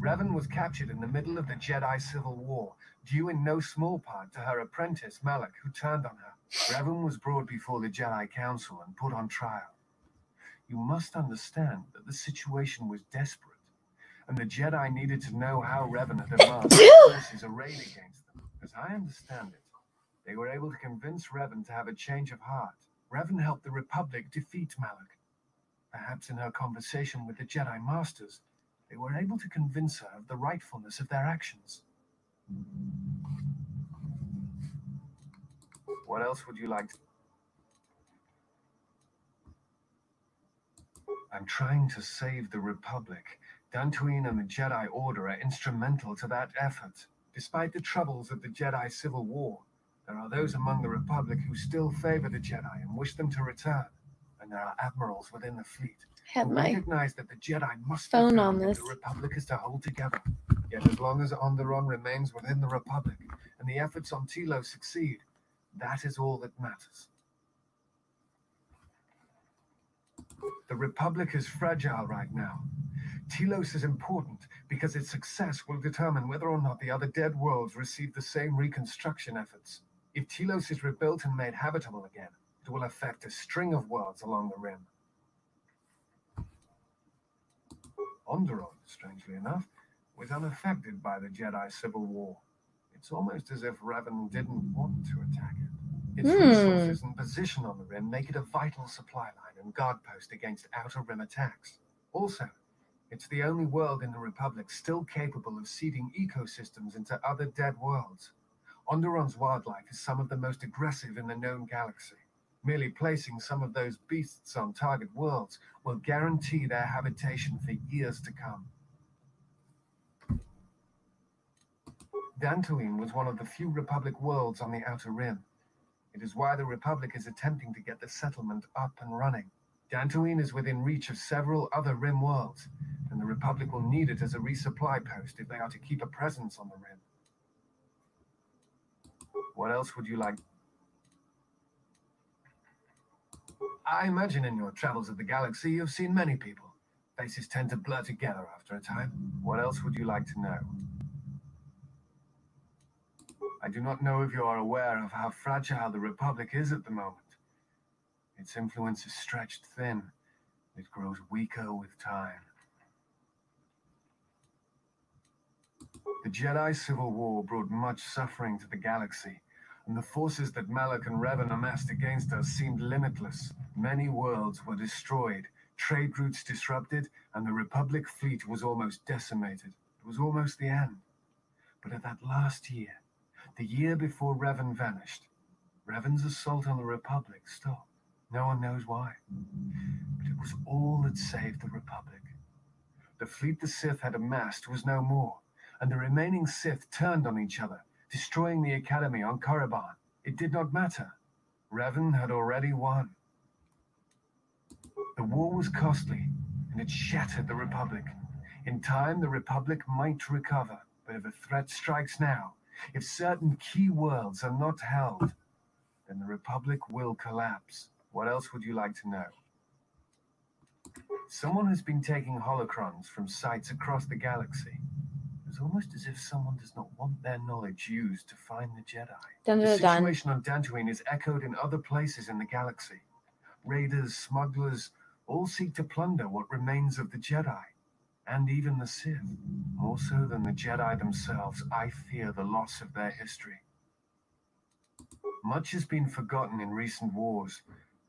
Revan was captured in the middle of the Jedi Civil War, due in no small part to her apprentice Malak, who turned on her. Revan was brought before the Jedi Council and put on trial. You must understand that the situation was desperate, and the Jedi needed to know how Revan had advanced forces arrayed against them. As I understand it, they were able to convince Revan to have a change of heart. Revan helped the Republic defeat Malak. Perhaps in her conversation with the Jedi Masters, they were able to convince her of the rightfulness of their actions. What else would you like to... I'm trying to save the Republic. Dantooine and the Jedi Order are instrumental to that effort. Despite the troubles of the Jedi Civil War, there are those among the Republic who still favor the Jedi and wish them to return. And there are admirals within the fleet
Had
who
my
recognize that the Jedi must
phone on this.
the Republic is to hold together. Yet as long as Onderon remains within the Republic and the efforts on Telos succeed, that is all that matters. The Republic is fragile right now. Telos is important because its success will determine whether or not the other dead worlds receive the same reconstruction efforts. If Telos is rebuilt and made habitable again, it will affect a string of worlds along the rim. Onderon, strangely enough, was unaffected by the Jedi Civil War. It's almost as if Revan didn't want to attack it. Its
Hmm.
resources and position on the rim make it a vital supply line and guard post against outer rim attacks. Also, it's the only world in the Republic still capable of seeding ecosystems into other dead worlds. Onderon's wildlife is some of the most aggressive in the known galaxy. Merely placing some of those beasts on target worlds will guarantee their habitation for years to come. Dantooine was one of the few Republic worlds on the Outer Rim. It is why the Republic is attempting to get the settlement up and running. Dantooine is within reach of several other Rim worlds, and the Republic will need it as a resupply post if they are to keep a presence on the Rim. What else would you like? I imagine in your travels of the galaxy you've seen many people. Faces tend to blur together after a time. What else would you like to know? I do not know if you are aware of how fragile the Republic is at the moment. Its influence is stretched thin. It grows weaker with time. The Jedi Civil War brought much suffering to the galaxy, and the forces that Malak and Revan amassed against us seemed limitless. Many worlds were destroyed, trade routes disrupted, and the Republic fleet was almost decimated. It was almost the end. But at that last year, the year before Revan vanished, Revan's assault on the Republic stopped. No one knows why. But it was all that saved the Republic. The fleet the Sith had amassed was no more, and the remaining Sith turned on each other, destroying the Academy on Korriban. It did not matter. Revan had already won. The war was costly, and it shattered the Republic. In time, the Republic might recover, but if a threat strikes now, if certain key worlds are not held, then the Republic will collapse. What else would you like to know? Someone has been taking holocrons from sites across the galaxy. It's almost as if someone does not want their knowledge used to find the Jedi.
Dun,
The
dun, dun.
situation on Dantooine is echoed in other places in the galaxy. Raiders, smugglers, all seek to plunder what remains of the Jedi, and even the Sith. More so than the Jedi themselves, I fear the loss of their history. Much has been forgotten in recent wars,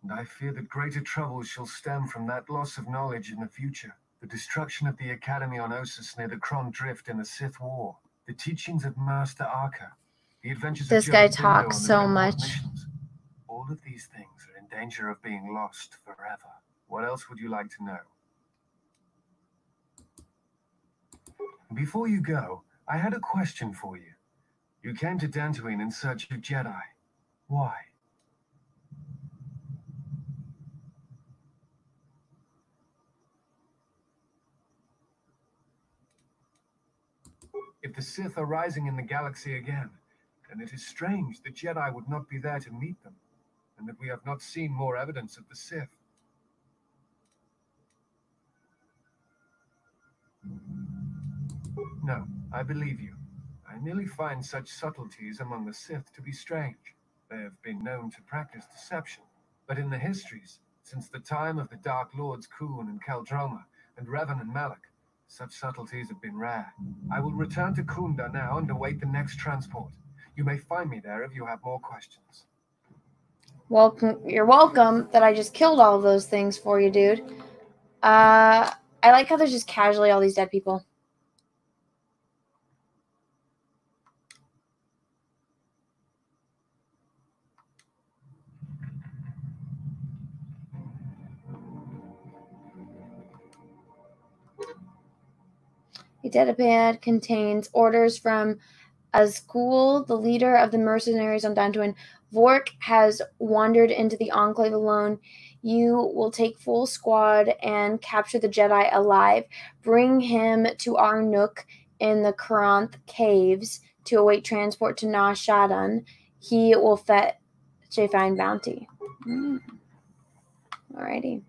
and I fear that greater troubles shall stem from that loss of knowledge in the future. The destruction of the Academy on Ossus near the Cron Drift in the Sith War, the teachings of Master Arca, the adventures
This
of
guy talks so much.
missions. All of these things are in danger of being lost forever. What else would you like to know? Before you go, I had a question for you. You came to Dantooine in search of Jedi. Why? If the Sith are rising in the galaxy again, then it is strange the Jedi would not be there to meet them, and that we have not seen more evidence of the Sith. No, I believe you. I merely find such subtleties among the Sith to be strange. They have been known to practice deception, but in the histories, since the time of the Dark Lords Kun and Qel-Droma, and Revan and Malak, such subtleties have been rare. I will return to Khoonda now and await the next transport. You may find me there if you have more questions.
Welcome. You're welcome that I just killed all of those things for you, dude. Uh, I like how there's just casually all these dead people. A datapad contains orders from Azkul, the leader of the mercenaries on Dantooine. Vrook has wandered into the Enclave alone. You will take full squad and capture the Jedi alive. Bring him to our nook in the Karanth Caves to await transport to Nar. He will fetch a fine bounty. Mm. Alrighty.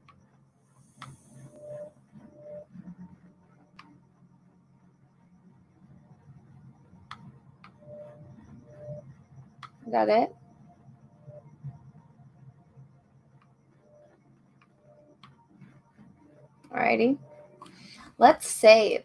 That it? Alrighty. Let's save.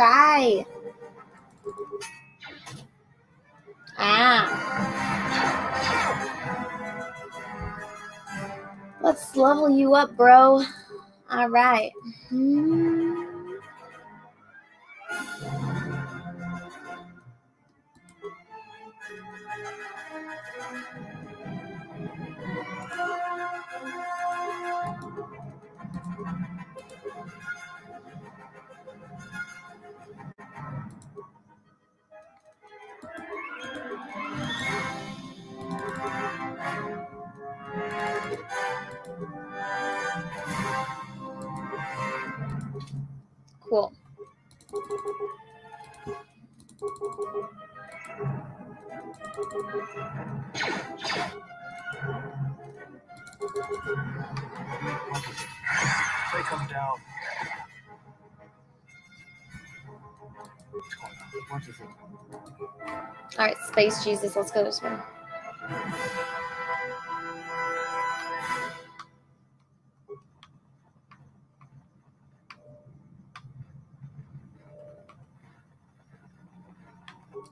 Die. Ah. Let's level you up, bro. All right. Hmm.
They come down.
All right, Space Jesus, let's go this way.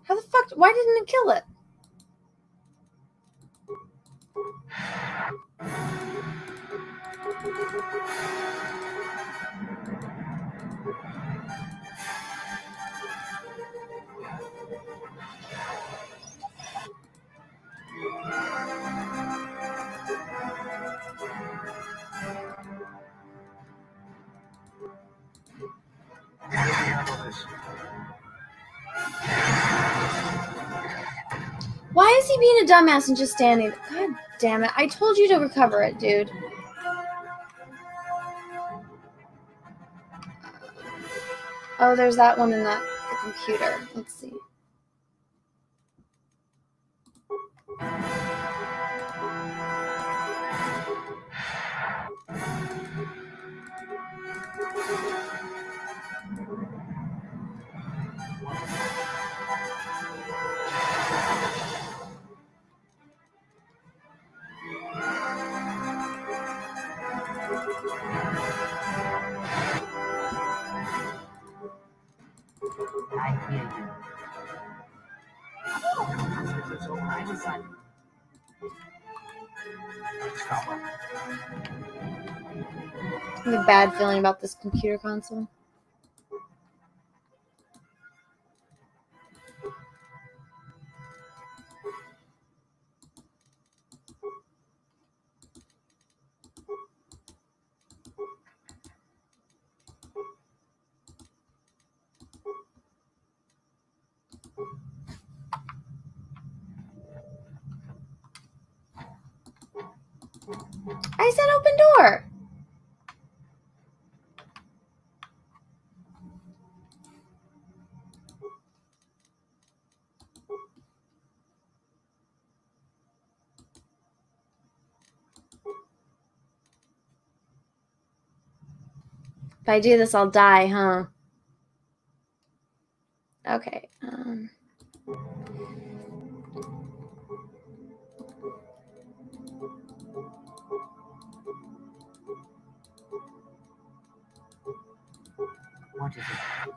How the fuck? Why didn't it kill it?
How do we handle this?
Why is he being a dumbass and just standing? God damn it! I told you to recover it, dude. Oh, there's that one in that the computer. Let's see.
I hear you.
I have a bad feeling about this computer console. I said open door. If I do this, I'll die, huh? Okay. Um,
What is it?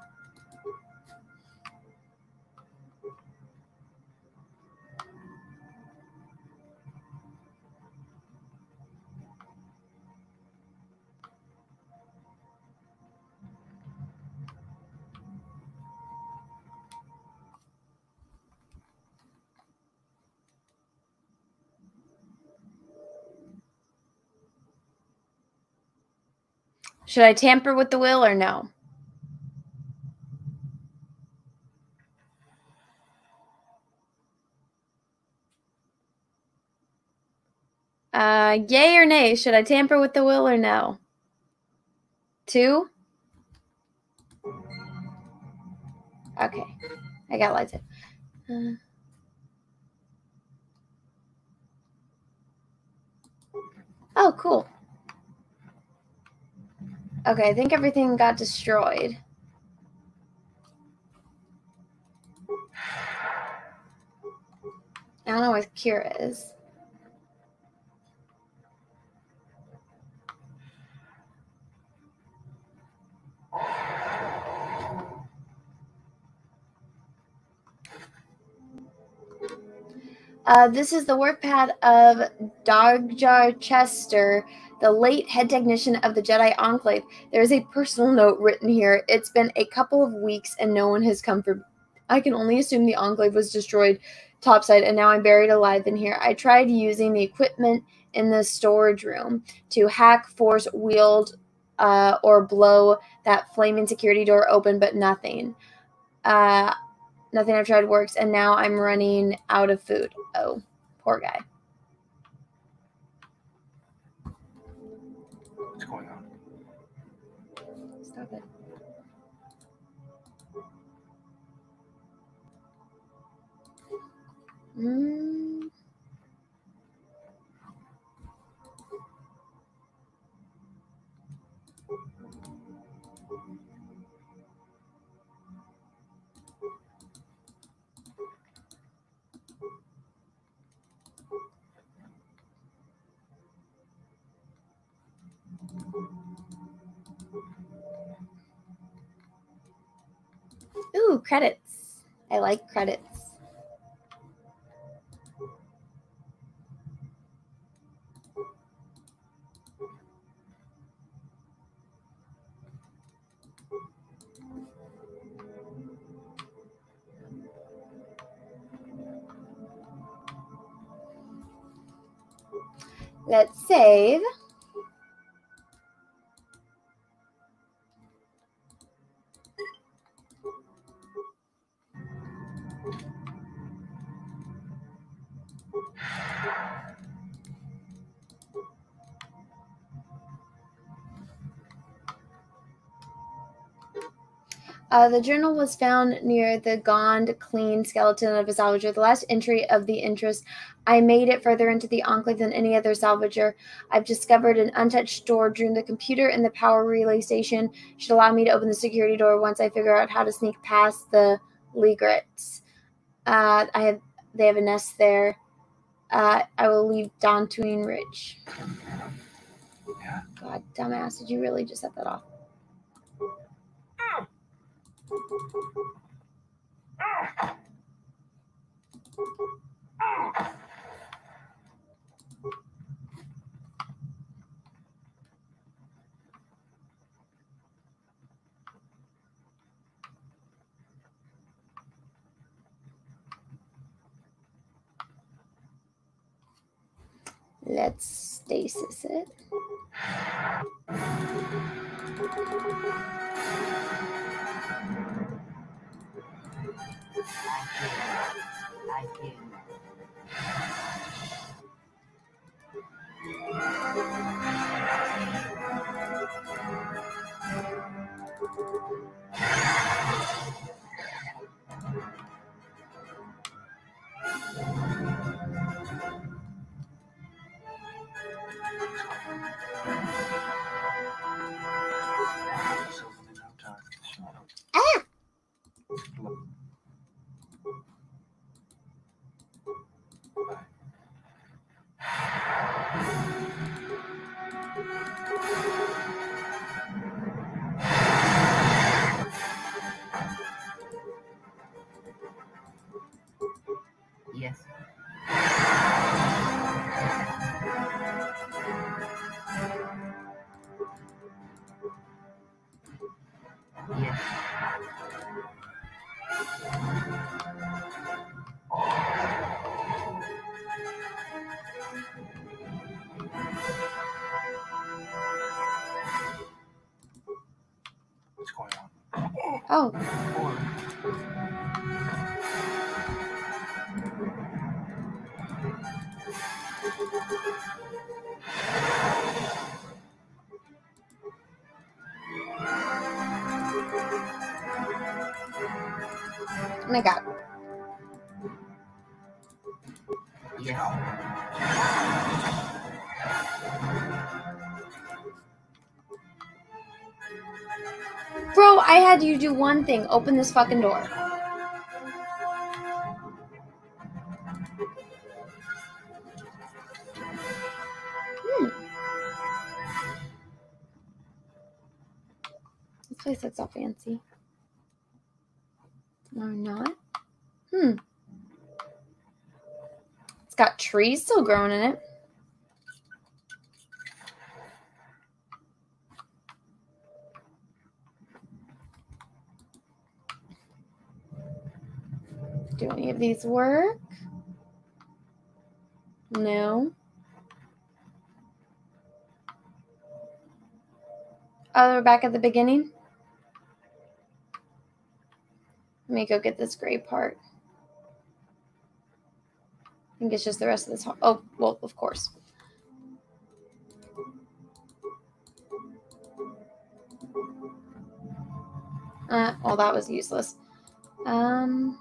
should I tamper with the will or no? Uh, yay or nay? Should I tamper with the will or no? Two? Okay. I got lights. Uh, oh, cool. Okay, I think everything got destroyed. I don't know where Kreia is. Uh, this is the work pad of Dagjar Chester, the late head technician of the Jedi Enclave. There is a personal note written here. It's been a couple of weeks and no one has come for. I can only assume the Enclave was destroyed topside and now I'm buried alive in here. I tried using the equipment in the storage room to hack, force, wield, uh, or blow that flaming security door open, but nothing. Uh, nothing I've tried works, and now I'm running out of food. Oh, poor guy.
What's going on?
Stop it. Mm. Ooh, credits. I like credits. Let's save. Uh, the journal was found near the gone clean skeleton of a salvager. The last entry of the interest. I made it further into the enclave than any other salvager. I've discovered an untouched door room. The computer and the power relay station should allow me to open the security door once I figure out how to sneak past the laigreks. Uh, I have they have a nest there. Uh, I will leave Dantooine Ridge.
Yeah.
God, dumbass! Did you really just set that off? Ah. Ah. Ah. Let's
stasis
it. I had you do one thing open this fucking door. Hmm. This place looks all fancy. No, not. Hmm. It's got trees still growing in it. These work? No. Oh, we're back at the beginning. Let me go get this gray part. I think it's just the rest of this. Oh, well, of course. Uh, well, that was useless. Um.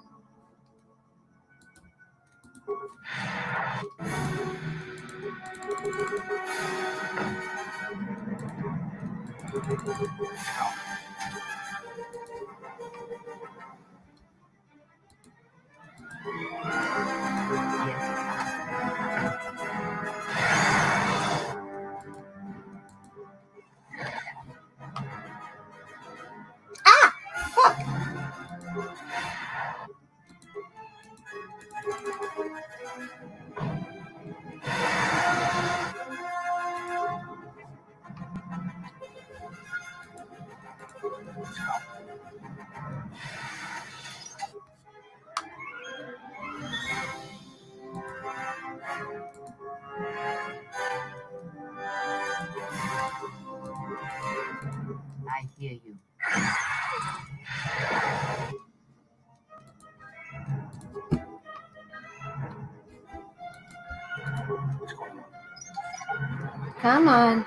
Yes.
Come on.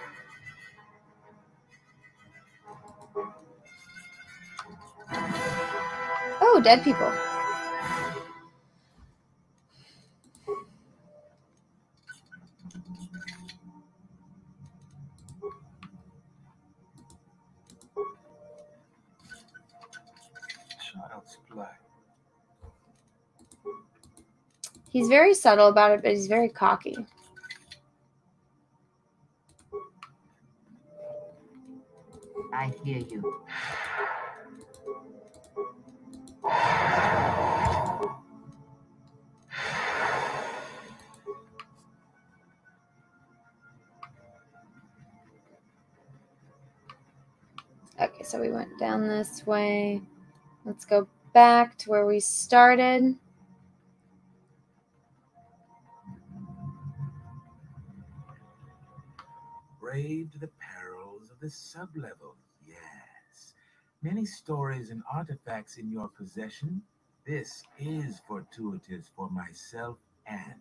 Oh, dead people. He's very subtle about it, but he's very cocky.
I hear you.
Okay, so we went down this way. Let's go back to where we started.
braved the perils of the sublevel. Many stories and artifacts in your possession. This is fortuitous for myself and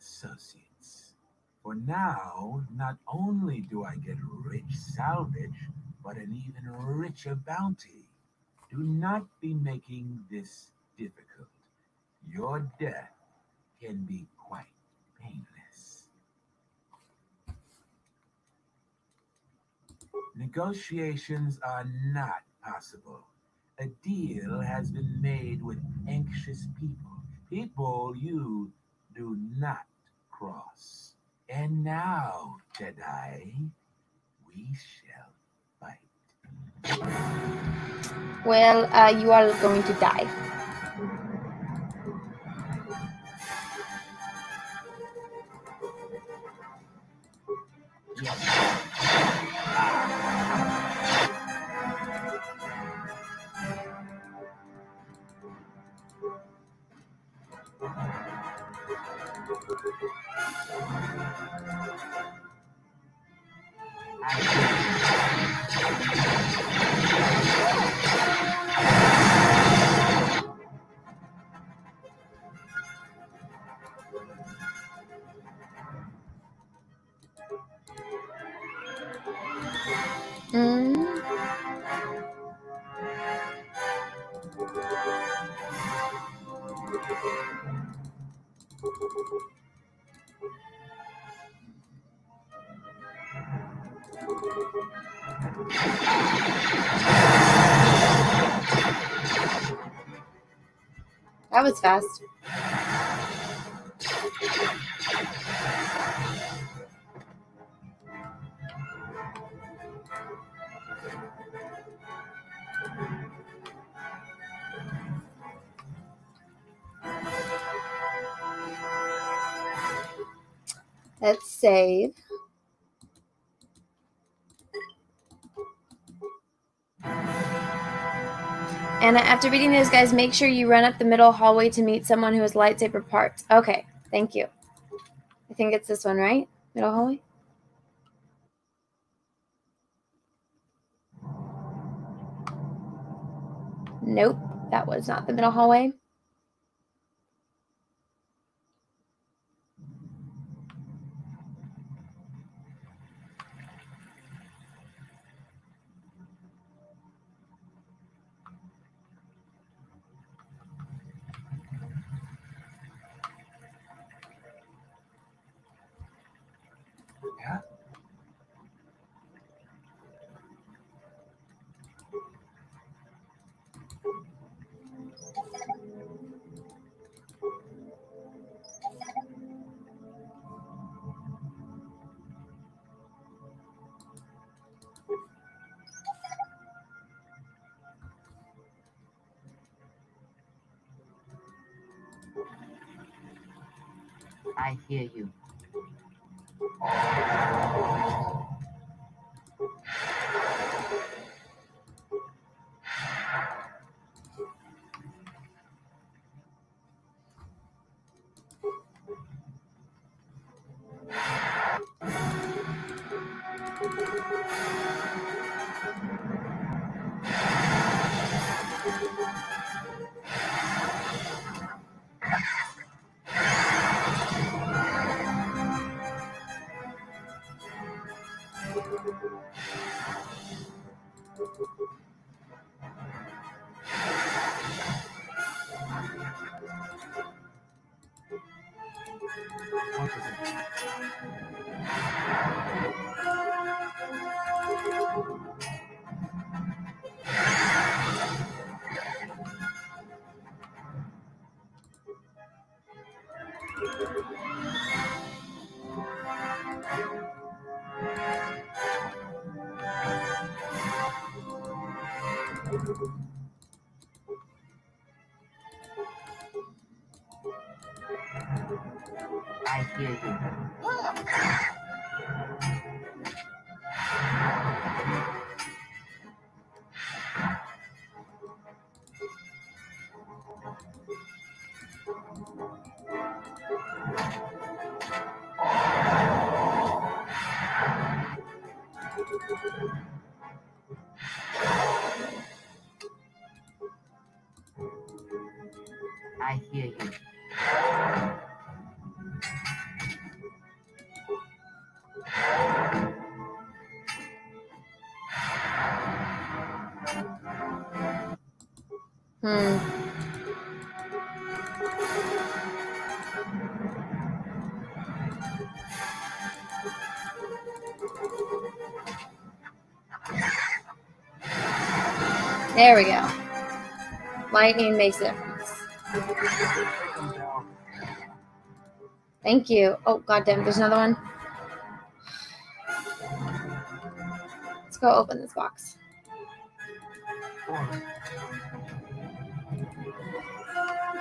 associates. For now, not only do I get rich salvage, but an even richer bounty. Do not be making this difficult. Your death can be quite painless. Negotiations are not possible. A deal has been made with anxious people, people you do not cross. And now, Jedi, we shall fight.
Well, uh, you are going to die.
Yes. I
That was fast. Let's save. And after beating those guys, make sure you run up the middle hallway to meet someone who has lightsaber parts. Okay, thank you. I think it's this one, right? Middle hallway? Nope, that was not the middle hallway. There we go. Lightning makes a difference. Thank you. Oh, goddamn, there's another one. Let's go open this box.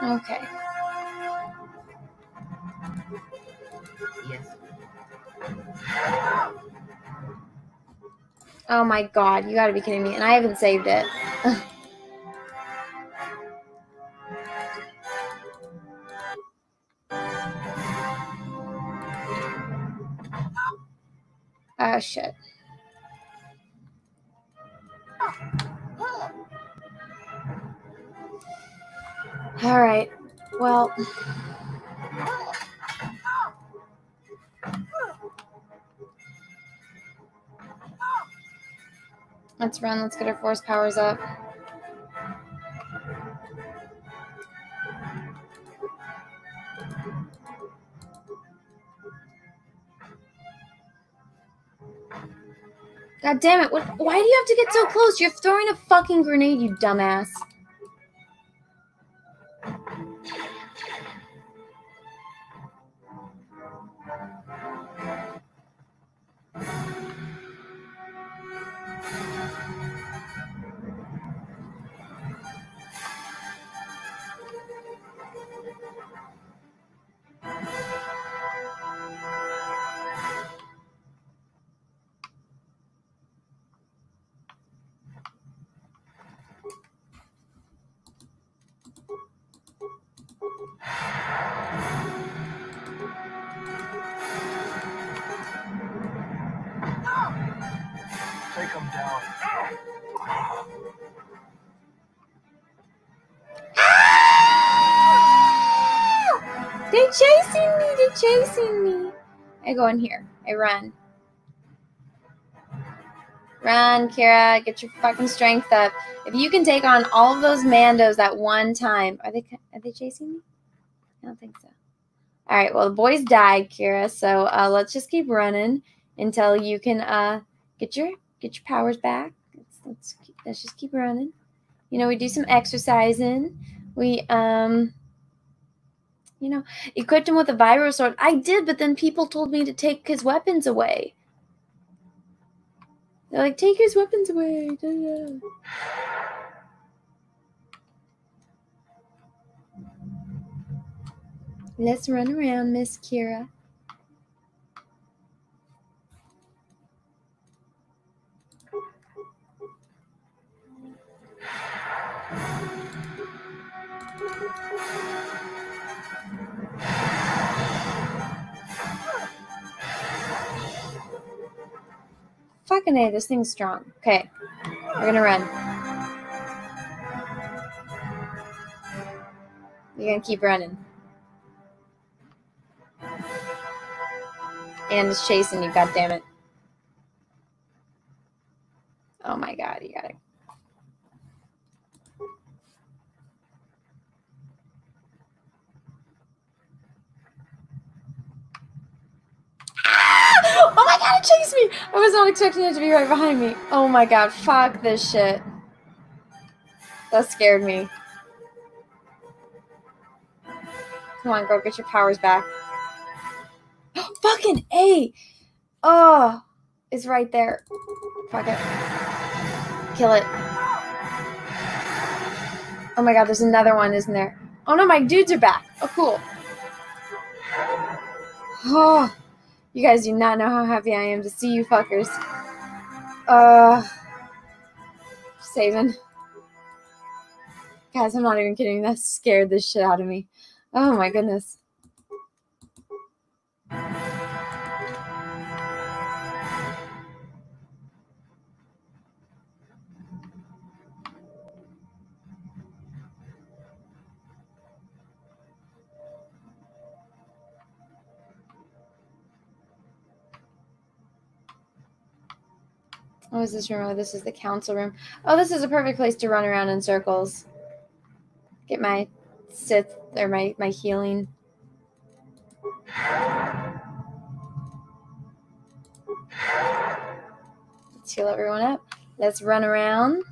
Okay.
Yes.
Oh my god, you gotta be kidding me. And I haven't saved it. Ah, shit. All right. Well, let's run. Let's get our force powers up. God damn it. What, why do you have to get so close? You're throwing a fucking grenade, you dumbass. Go in here. I run. Run, Kreia. Get your fucking strength up. If you can take on all of those Mandos at one time, are they are they chasing me? I don't think so. All right. Well, the boys died, Kreia. So uh, let's just keep running until you can uh, get your get your powers back. Let's let's, keep, let's just keep running. You know, we do some exercising. We um you know, equipped him with a vibrosword. I did, but then people told me to take his weapons away. They're like, take his weapons away. Let's run around, Miss Kreia. Fucking A, this thing's strong. Okay, we're gonna run. You're gonna keep running. And it's chasing you, goddammit. Oh my god, you gotta. Ah! Chased me! I was not expecting it to be right behind me. Oh my god, fuck this shit. That scared me. Come on, girl, get your powers back. Oh, Fucking A! Oh, it's right there. Fuck it. Kill it. Oh my god, there's another one, isn't there? Oh no, my dudes are back. Oh, cool. Oh, you guys do not know how happy I am to see you fuckers. Uh, saving. Guys, I'm not even kidding. That scared the shit out of me. Oh my goodness. What is this room? Oh, this is the council room. Oh, this is a perfect place to run around in circles. Get my Sith or my, my healing. Let's heal everyone up. Let's run around.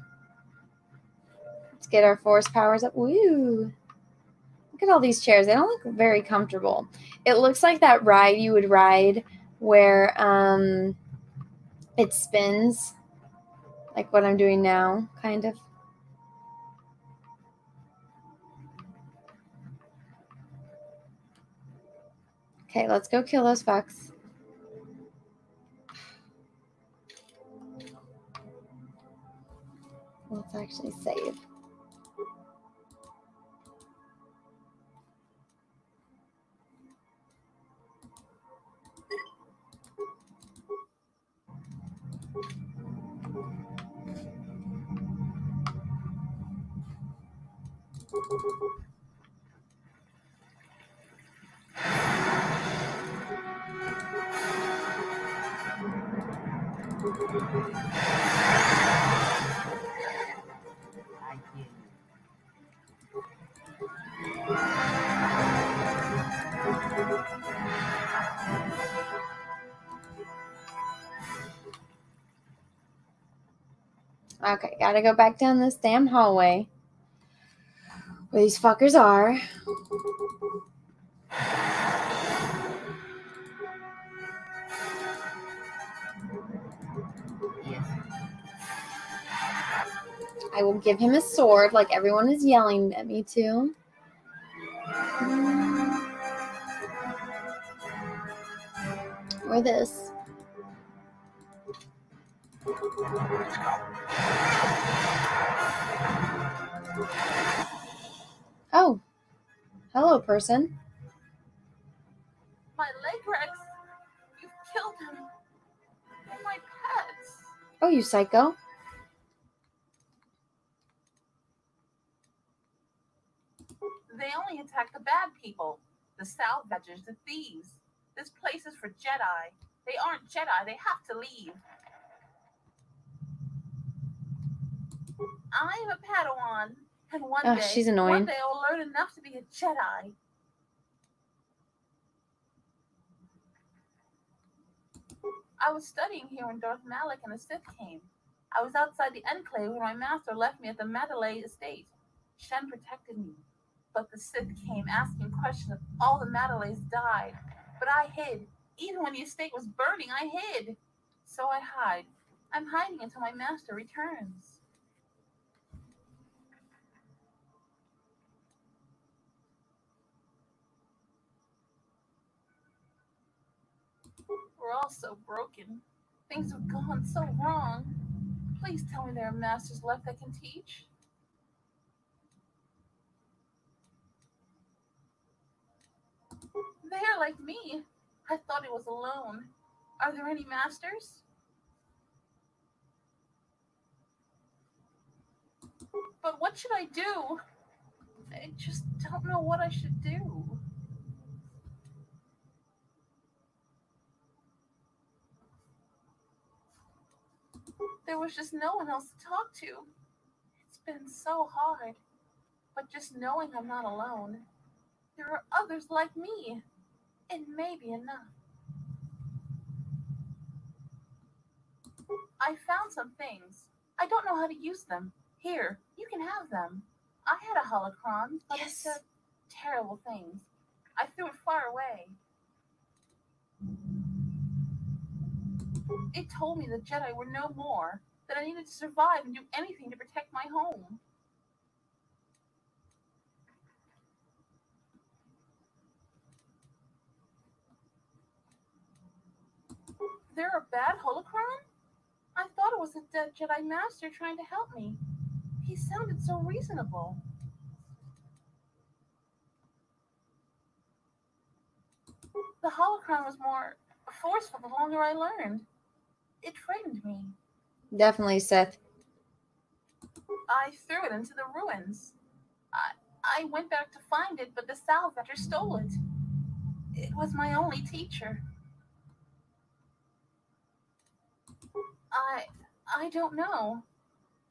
Let's get our force powers up. Woo! Look at all these chairs. They don't look very comfortable. It looks like that ride you would ride where um it spins like what I'm doing now, kind of. Okay, let's go kill those fucks. Let's actually save.
I
Okay, gotta go back down this damn hallway. Where these fuckers are. I will give him a sword like everyone is yelling at me to. Or this. Oh. Hello, person.
My laigreks! You've killed him! They're my pets!
Oh, you psycho.
They only attack the bad people, the salvagers, the thieves. This place is for Jedi. They aren't Jedi, they have to leave. I'm a Padawan, and one
Oh,
day,
she's annoying.
one day I'll learn enough to be a Jedi. I was studying here when Darth Malak and the Sith came. I was outside the Enclave when my master left me at the Mandalay estate. Shen protected me, but the Sith came asking questions if all the Mandalays died. But I hid. Even when the estate was burning, I hid. So I hide. I'm hiding until my master returns. We're all so broken. Things have gone so wrong. Please tell me there are masters left that can teach. They are like me. I thought it was alone. Are there any masters? But what should I do? I just don't know what I should do. There was just no one else to talk to. It's been so hard. But just knowing I'm not alone, there are others like me. It may be enough. I found some things. I don't know how to use them. Here, you can have them. I had a holocron, but it said terrible things. I threw it far away. It told me the Jedi were no more, that I needed to survive and do anything to protect my home. They're a bad holocron? I thought it was a dead Jedi Master trying to help me. He sounded so reasonable. The holocron was more forceful the longer I learned. It frightened me.
Definitely, Sith.
I threw it into the ruins. I, I went back to find it, but the Salvator stole it. It was my only teacher. I I don't know.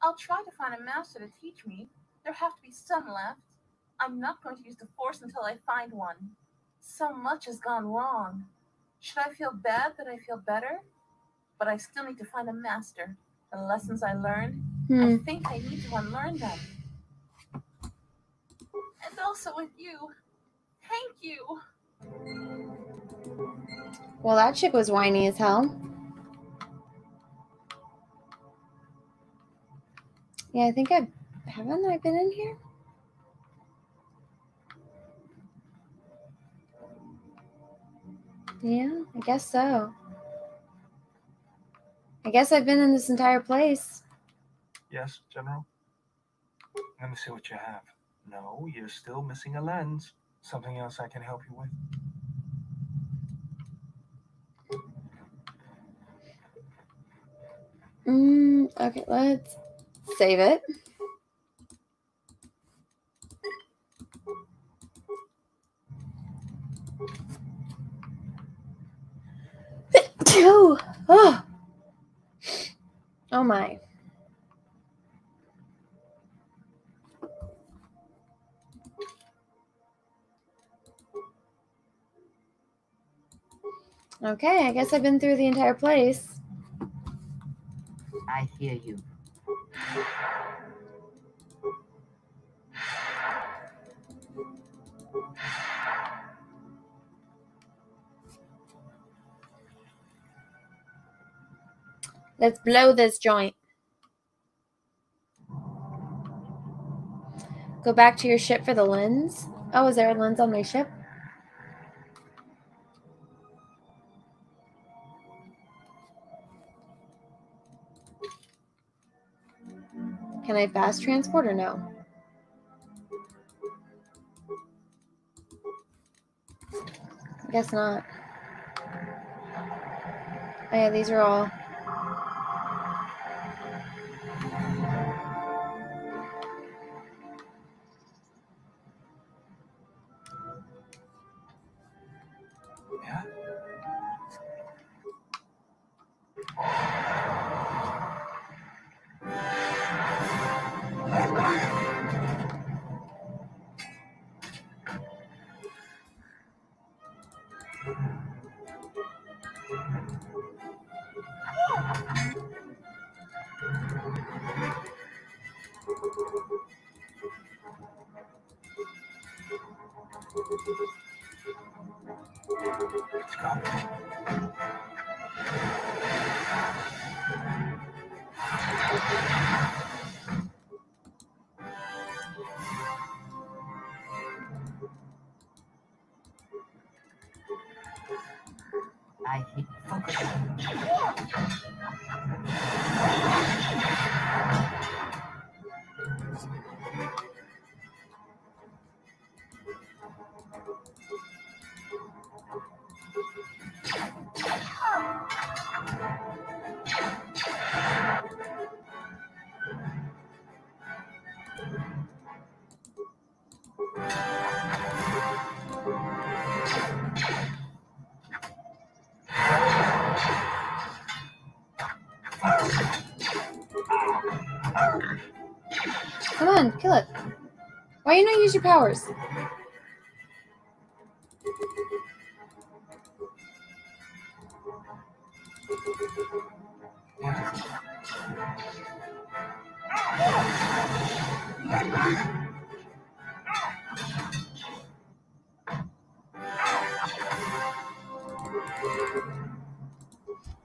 I'll try to find a master to teach me. There have to be some left. I'm not going to use the Force until I find one. So much has gone wrong. Should I feel bad that I feel better? But I still need to find a master. The lessons I learned,
Hmm.
I think I need to unlearn them. And also with you. Thank you.
Well, that chick was whiny as hell. Yeah, I think I haven't I been in here? Yeah, I guess so. I guess I've been in this entire place.
Yes, General? Let me see what you have. No, you're still missing a lens. Something else I can help you with?
Mm, okay, let's save it. Two. Oh. Oh my. Okay, I guess I've been through the entire place.
I hear you.
Let's blow this joint. Go back to your ship for the lens. Oh, is there a lens on my ship? Can I fast transport or no? I guess not. Oh yeah, these are all use your powers?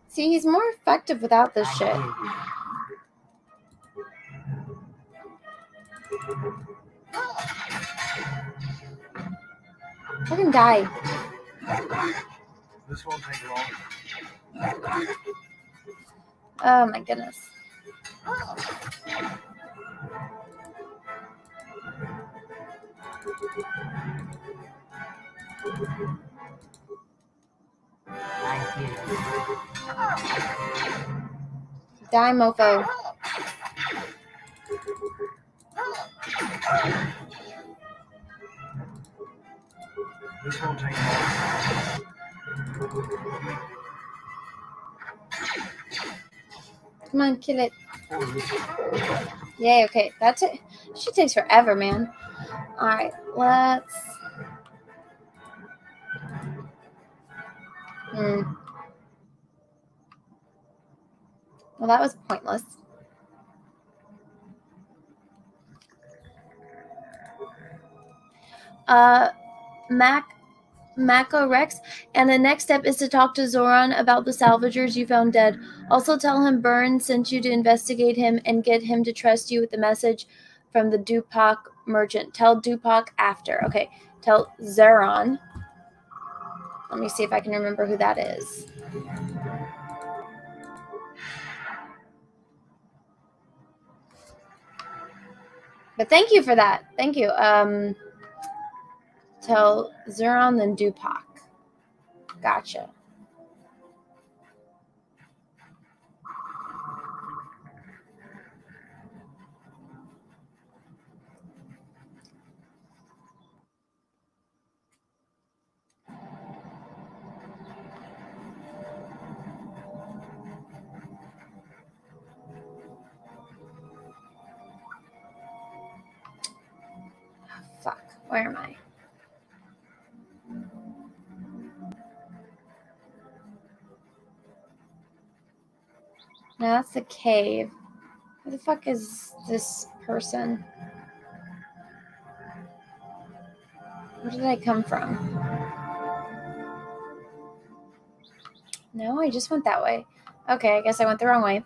See, he's more effective without this shit. Fucking die.
This won't take long.
Oh my goodness.
I hear you.
Die, mofo.
This take long.
Come on, kill it. Yay, okay. That's it. She takes forever, man. Alright, let's. Hmm. Well, that was pointless. Uh, Mac, Mako Rex, and the next step is to talk to Zherron about the salvagers you found dead. Also, tell him Byrne sent you to investigate him and get him to trust you with the message from the Dupac merchant. Tell Dupac after. Okay, tell Zherron. Let me see if I can remember who that is. But thank you for that. Thank you. Um, tell Zherron then Dupac. Gotcha. Fuck. Where am I? That's the cave. Where the fuck is this person? Where did I come from? No, I just went that way. Okay, I guess I went the wrong way.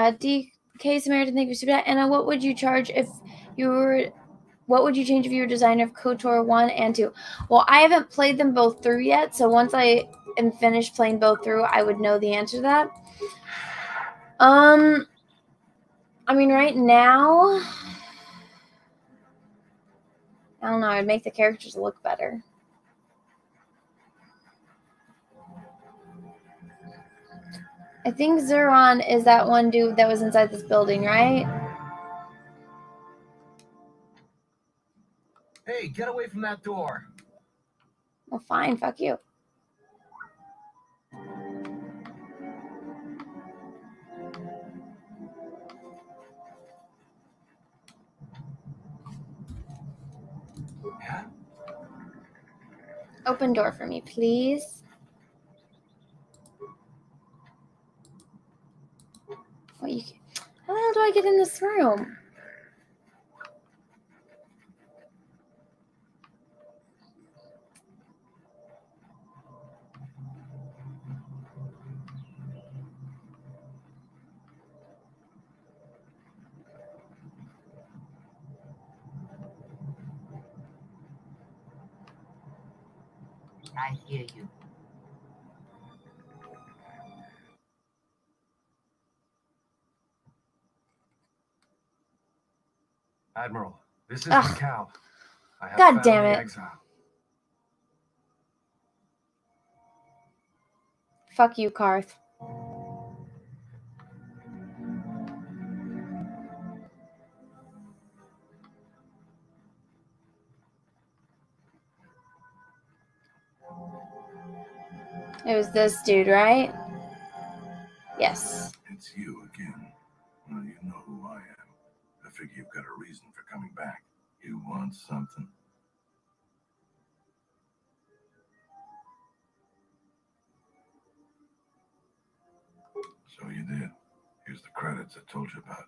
Uh, DK Samaritan, thank you for that. Anna, what would you charge if you were? What would you change if you were designer of KOTOR one and two? Well, I haven't played them both through yet, so once I am finished playing both through, I would know the answer to that. Um, I mean, right now, I don't know. I'd make the characters look better. I think Zherron is that one dude that was inside this building, right?
Hey, get away from that door.
Well, fine. Fuck you.
Yeah?
Open door for me, please. What you? How the hell do I get in this room?
I hear you.
Admiral, this is
Ugh.
I have
God damn it.
Exile.
Fuck you, Carth. It was this dude, right? Yes.
It's you figure you've got a reason for coming back. You want something? So you did. Here's the credits I told you about.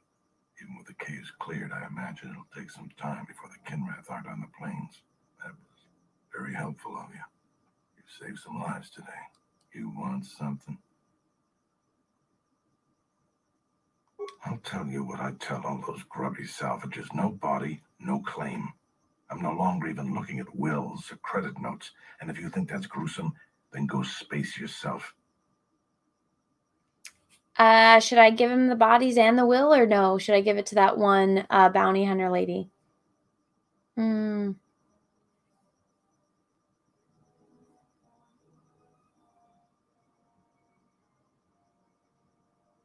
Even with the case cleared, I imagine it'll take some time before the Kinrath aren't on the plains. That was very helpful of you. You saved some lives today. You want something? I'll tell you what I tell all those grubby salvages. No body, no claim. I'm no longer even looking at wills or credit notes. And if you think that's gruesome, then go space yourself.
Uh, should I give him the bodies and the will, or no? Should I give it to that one uh, bounty hunter lady? Hmm.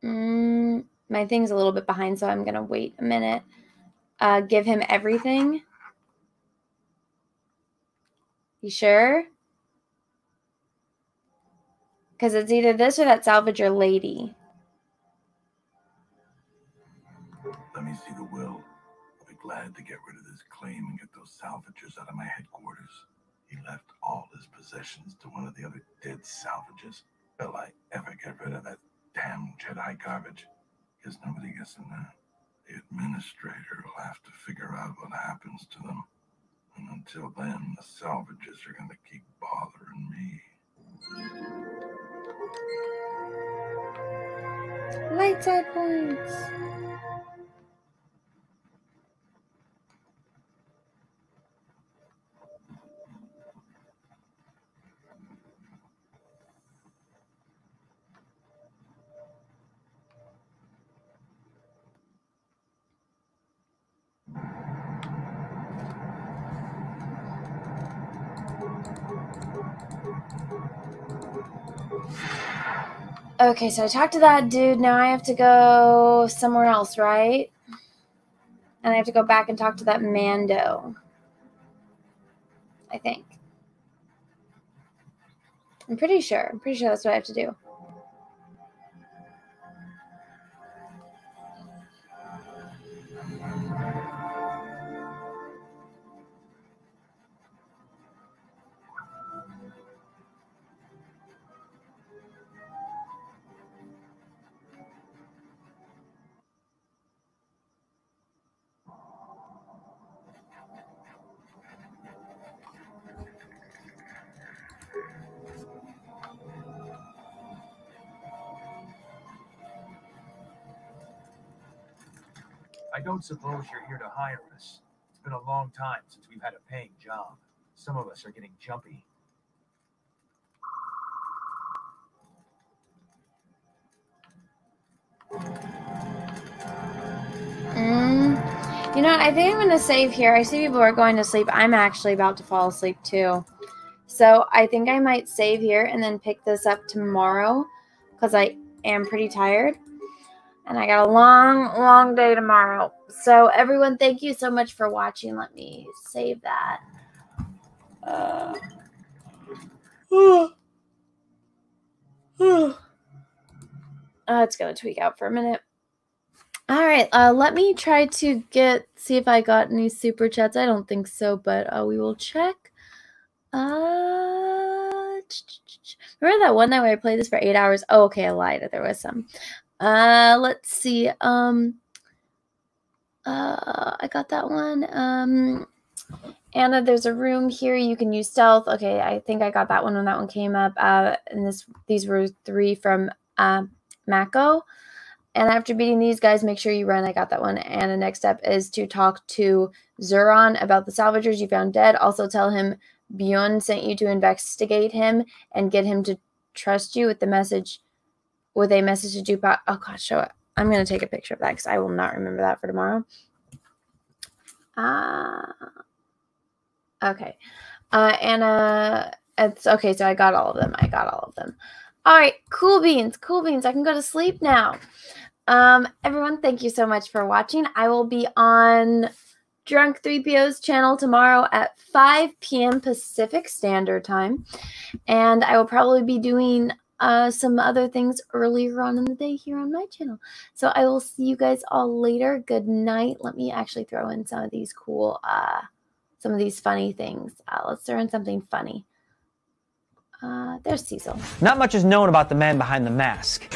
Mm, my thing's a little bit behind, so I'm gonna wait a minute. Uh, give him everything. You sure? Because it's either this or that salvager lady.
Let me see the will. I'll be glad to get rid of this claim and get those salvagers out of my headquarters. He left all his possessions to one of the other dead salvagers. Will I ever get rid of that damn Jedi garbage? Guess nobody gets in there. The administrator will have to figure out what happens to them. And until then, the salvagers are going to keep bothering me.
Light side points. Okay, so I talked to that dude. Now I have to go somewhere else, right? And I have to go back and talk to that Mando. I think. I'm pretty sure. I'm pretty sure that's what I have to do.
Don't suppose you're here to hire us. It's been a long time since we've had a paying job. Some of us are getting jumpy.
Mm, you know? I think I'm going to save here. I see people are going to sleep. I'm actually about to fall asleep too. So I think I might save here and then pick this up tomorrow because I am pretty tired. And I got a long, long day tomorrow. So, everyone, thank you so much for watching. Let me save that. Uh, uh, it's going to tweak out for a minute. All right, uh, let me try to get see if I got any super chats. I don't think so, but uh, we will check. Uh, remember that one night where I played this for eight hours? Oh, okay, I lied. There was some. Uh, let's see. Um, uh, I got that one. Um, Anna, there's a room here. You can use stealth. Okay, I think I got that one when that one came up. Uh, and this these were three from uh, Mako. And after beating these guys, make sure you run. I got that one. And the next step is to talk to Zherron about the salvagers you found dead. Also tell him Bjorn sent you to investigate him and get him to trust you with the message, with a message to Jukebox. Oh gosh, show it. I'm gonna take a picture of that because I will not remember that for tomorrow. Ah, uh, okay. Uh, Anna, it's okay. So I got all of them. I got all of them. All right, cool beans, cool beans. I can go to sleep now. Um, everyone, thank you so much for watching. I will be on Drunk 3PO's channel tomorrow at 5 p.m. Pacific Standard Time. And I will probably be doing uh, some other things earlier on in the day here on my channel. So I will see you guys all later. Good night. Let me actually throw in some of these cool, uh, some of these funny things. Uh, let's throw in something funny. Uh, there's Cecil.
Not much is known about the man behind the mask.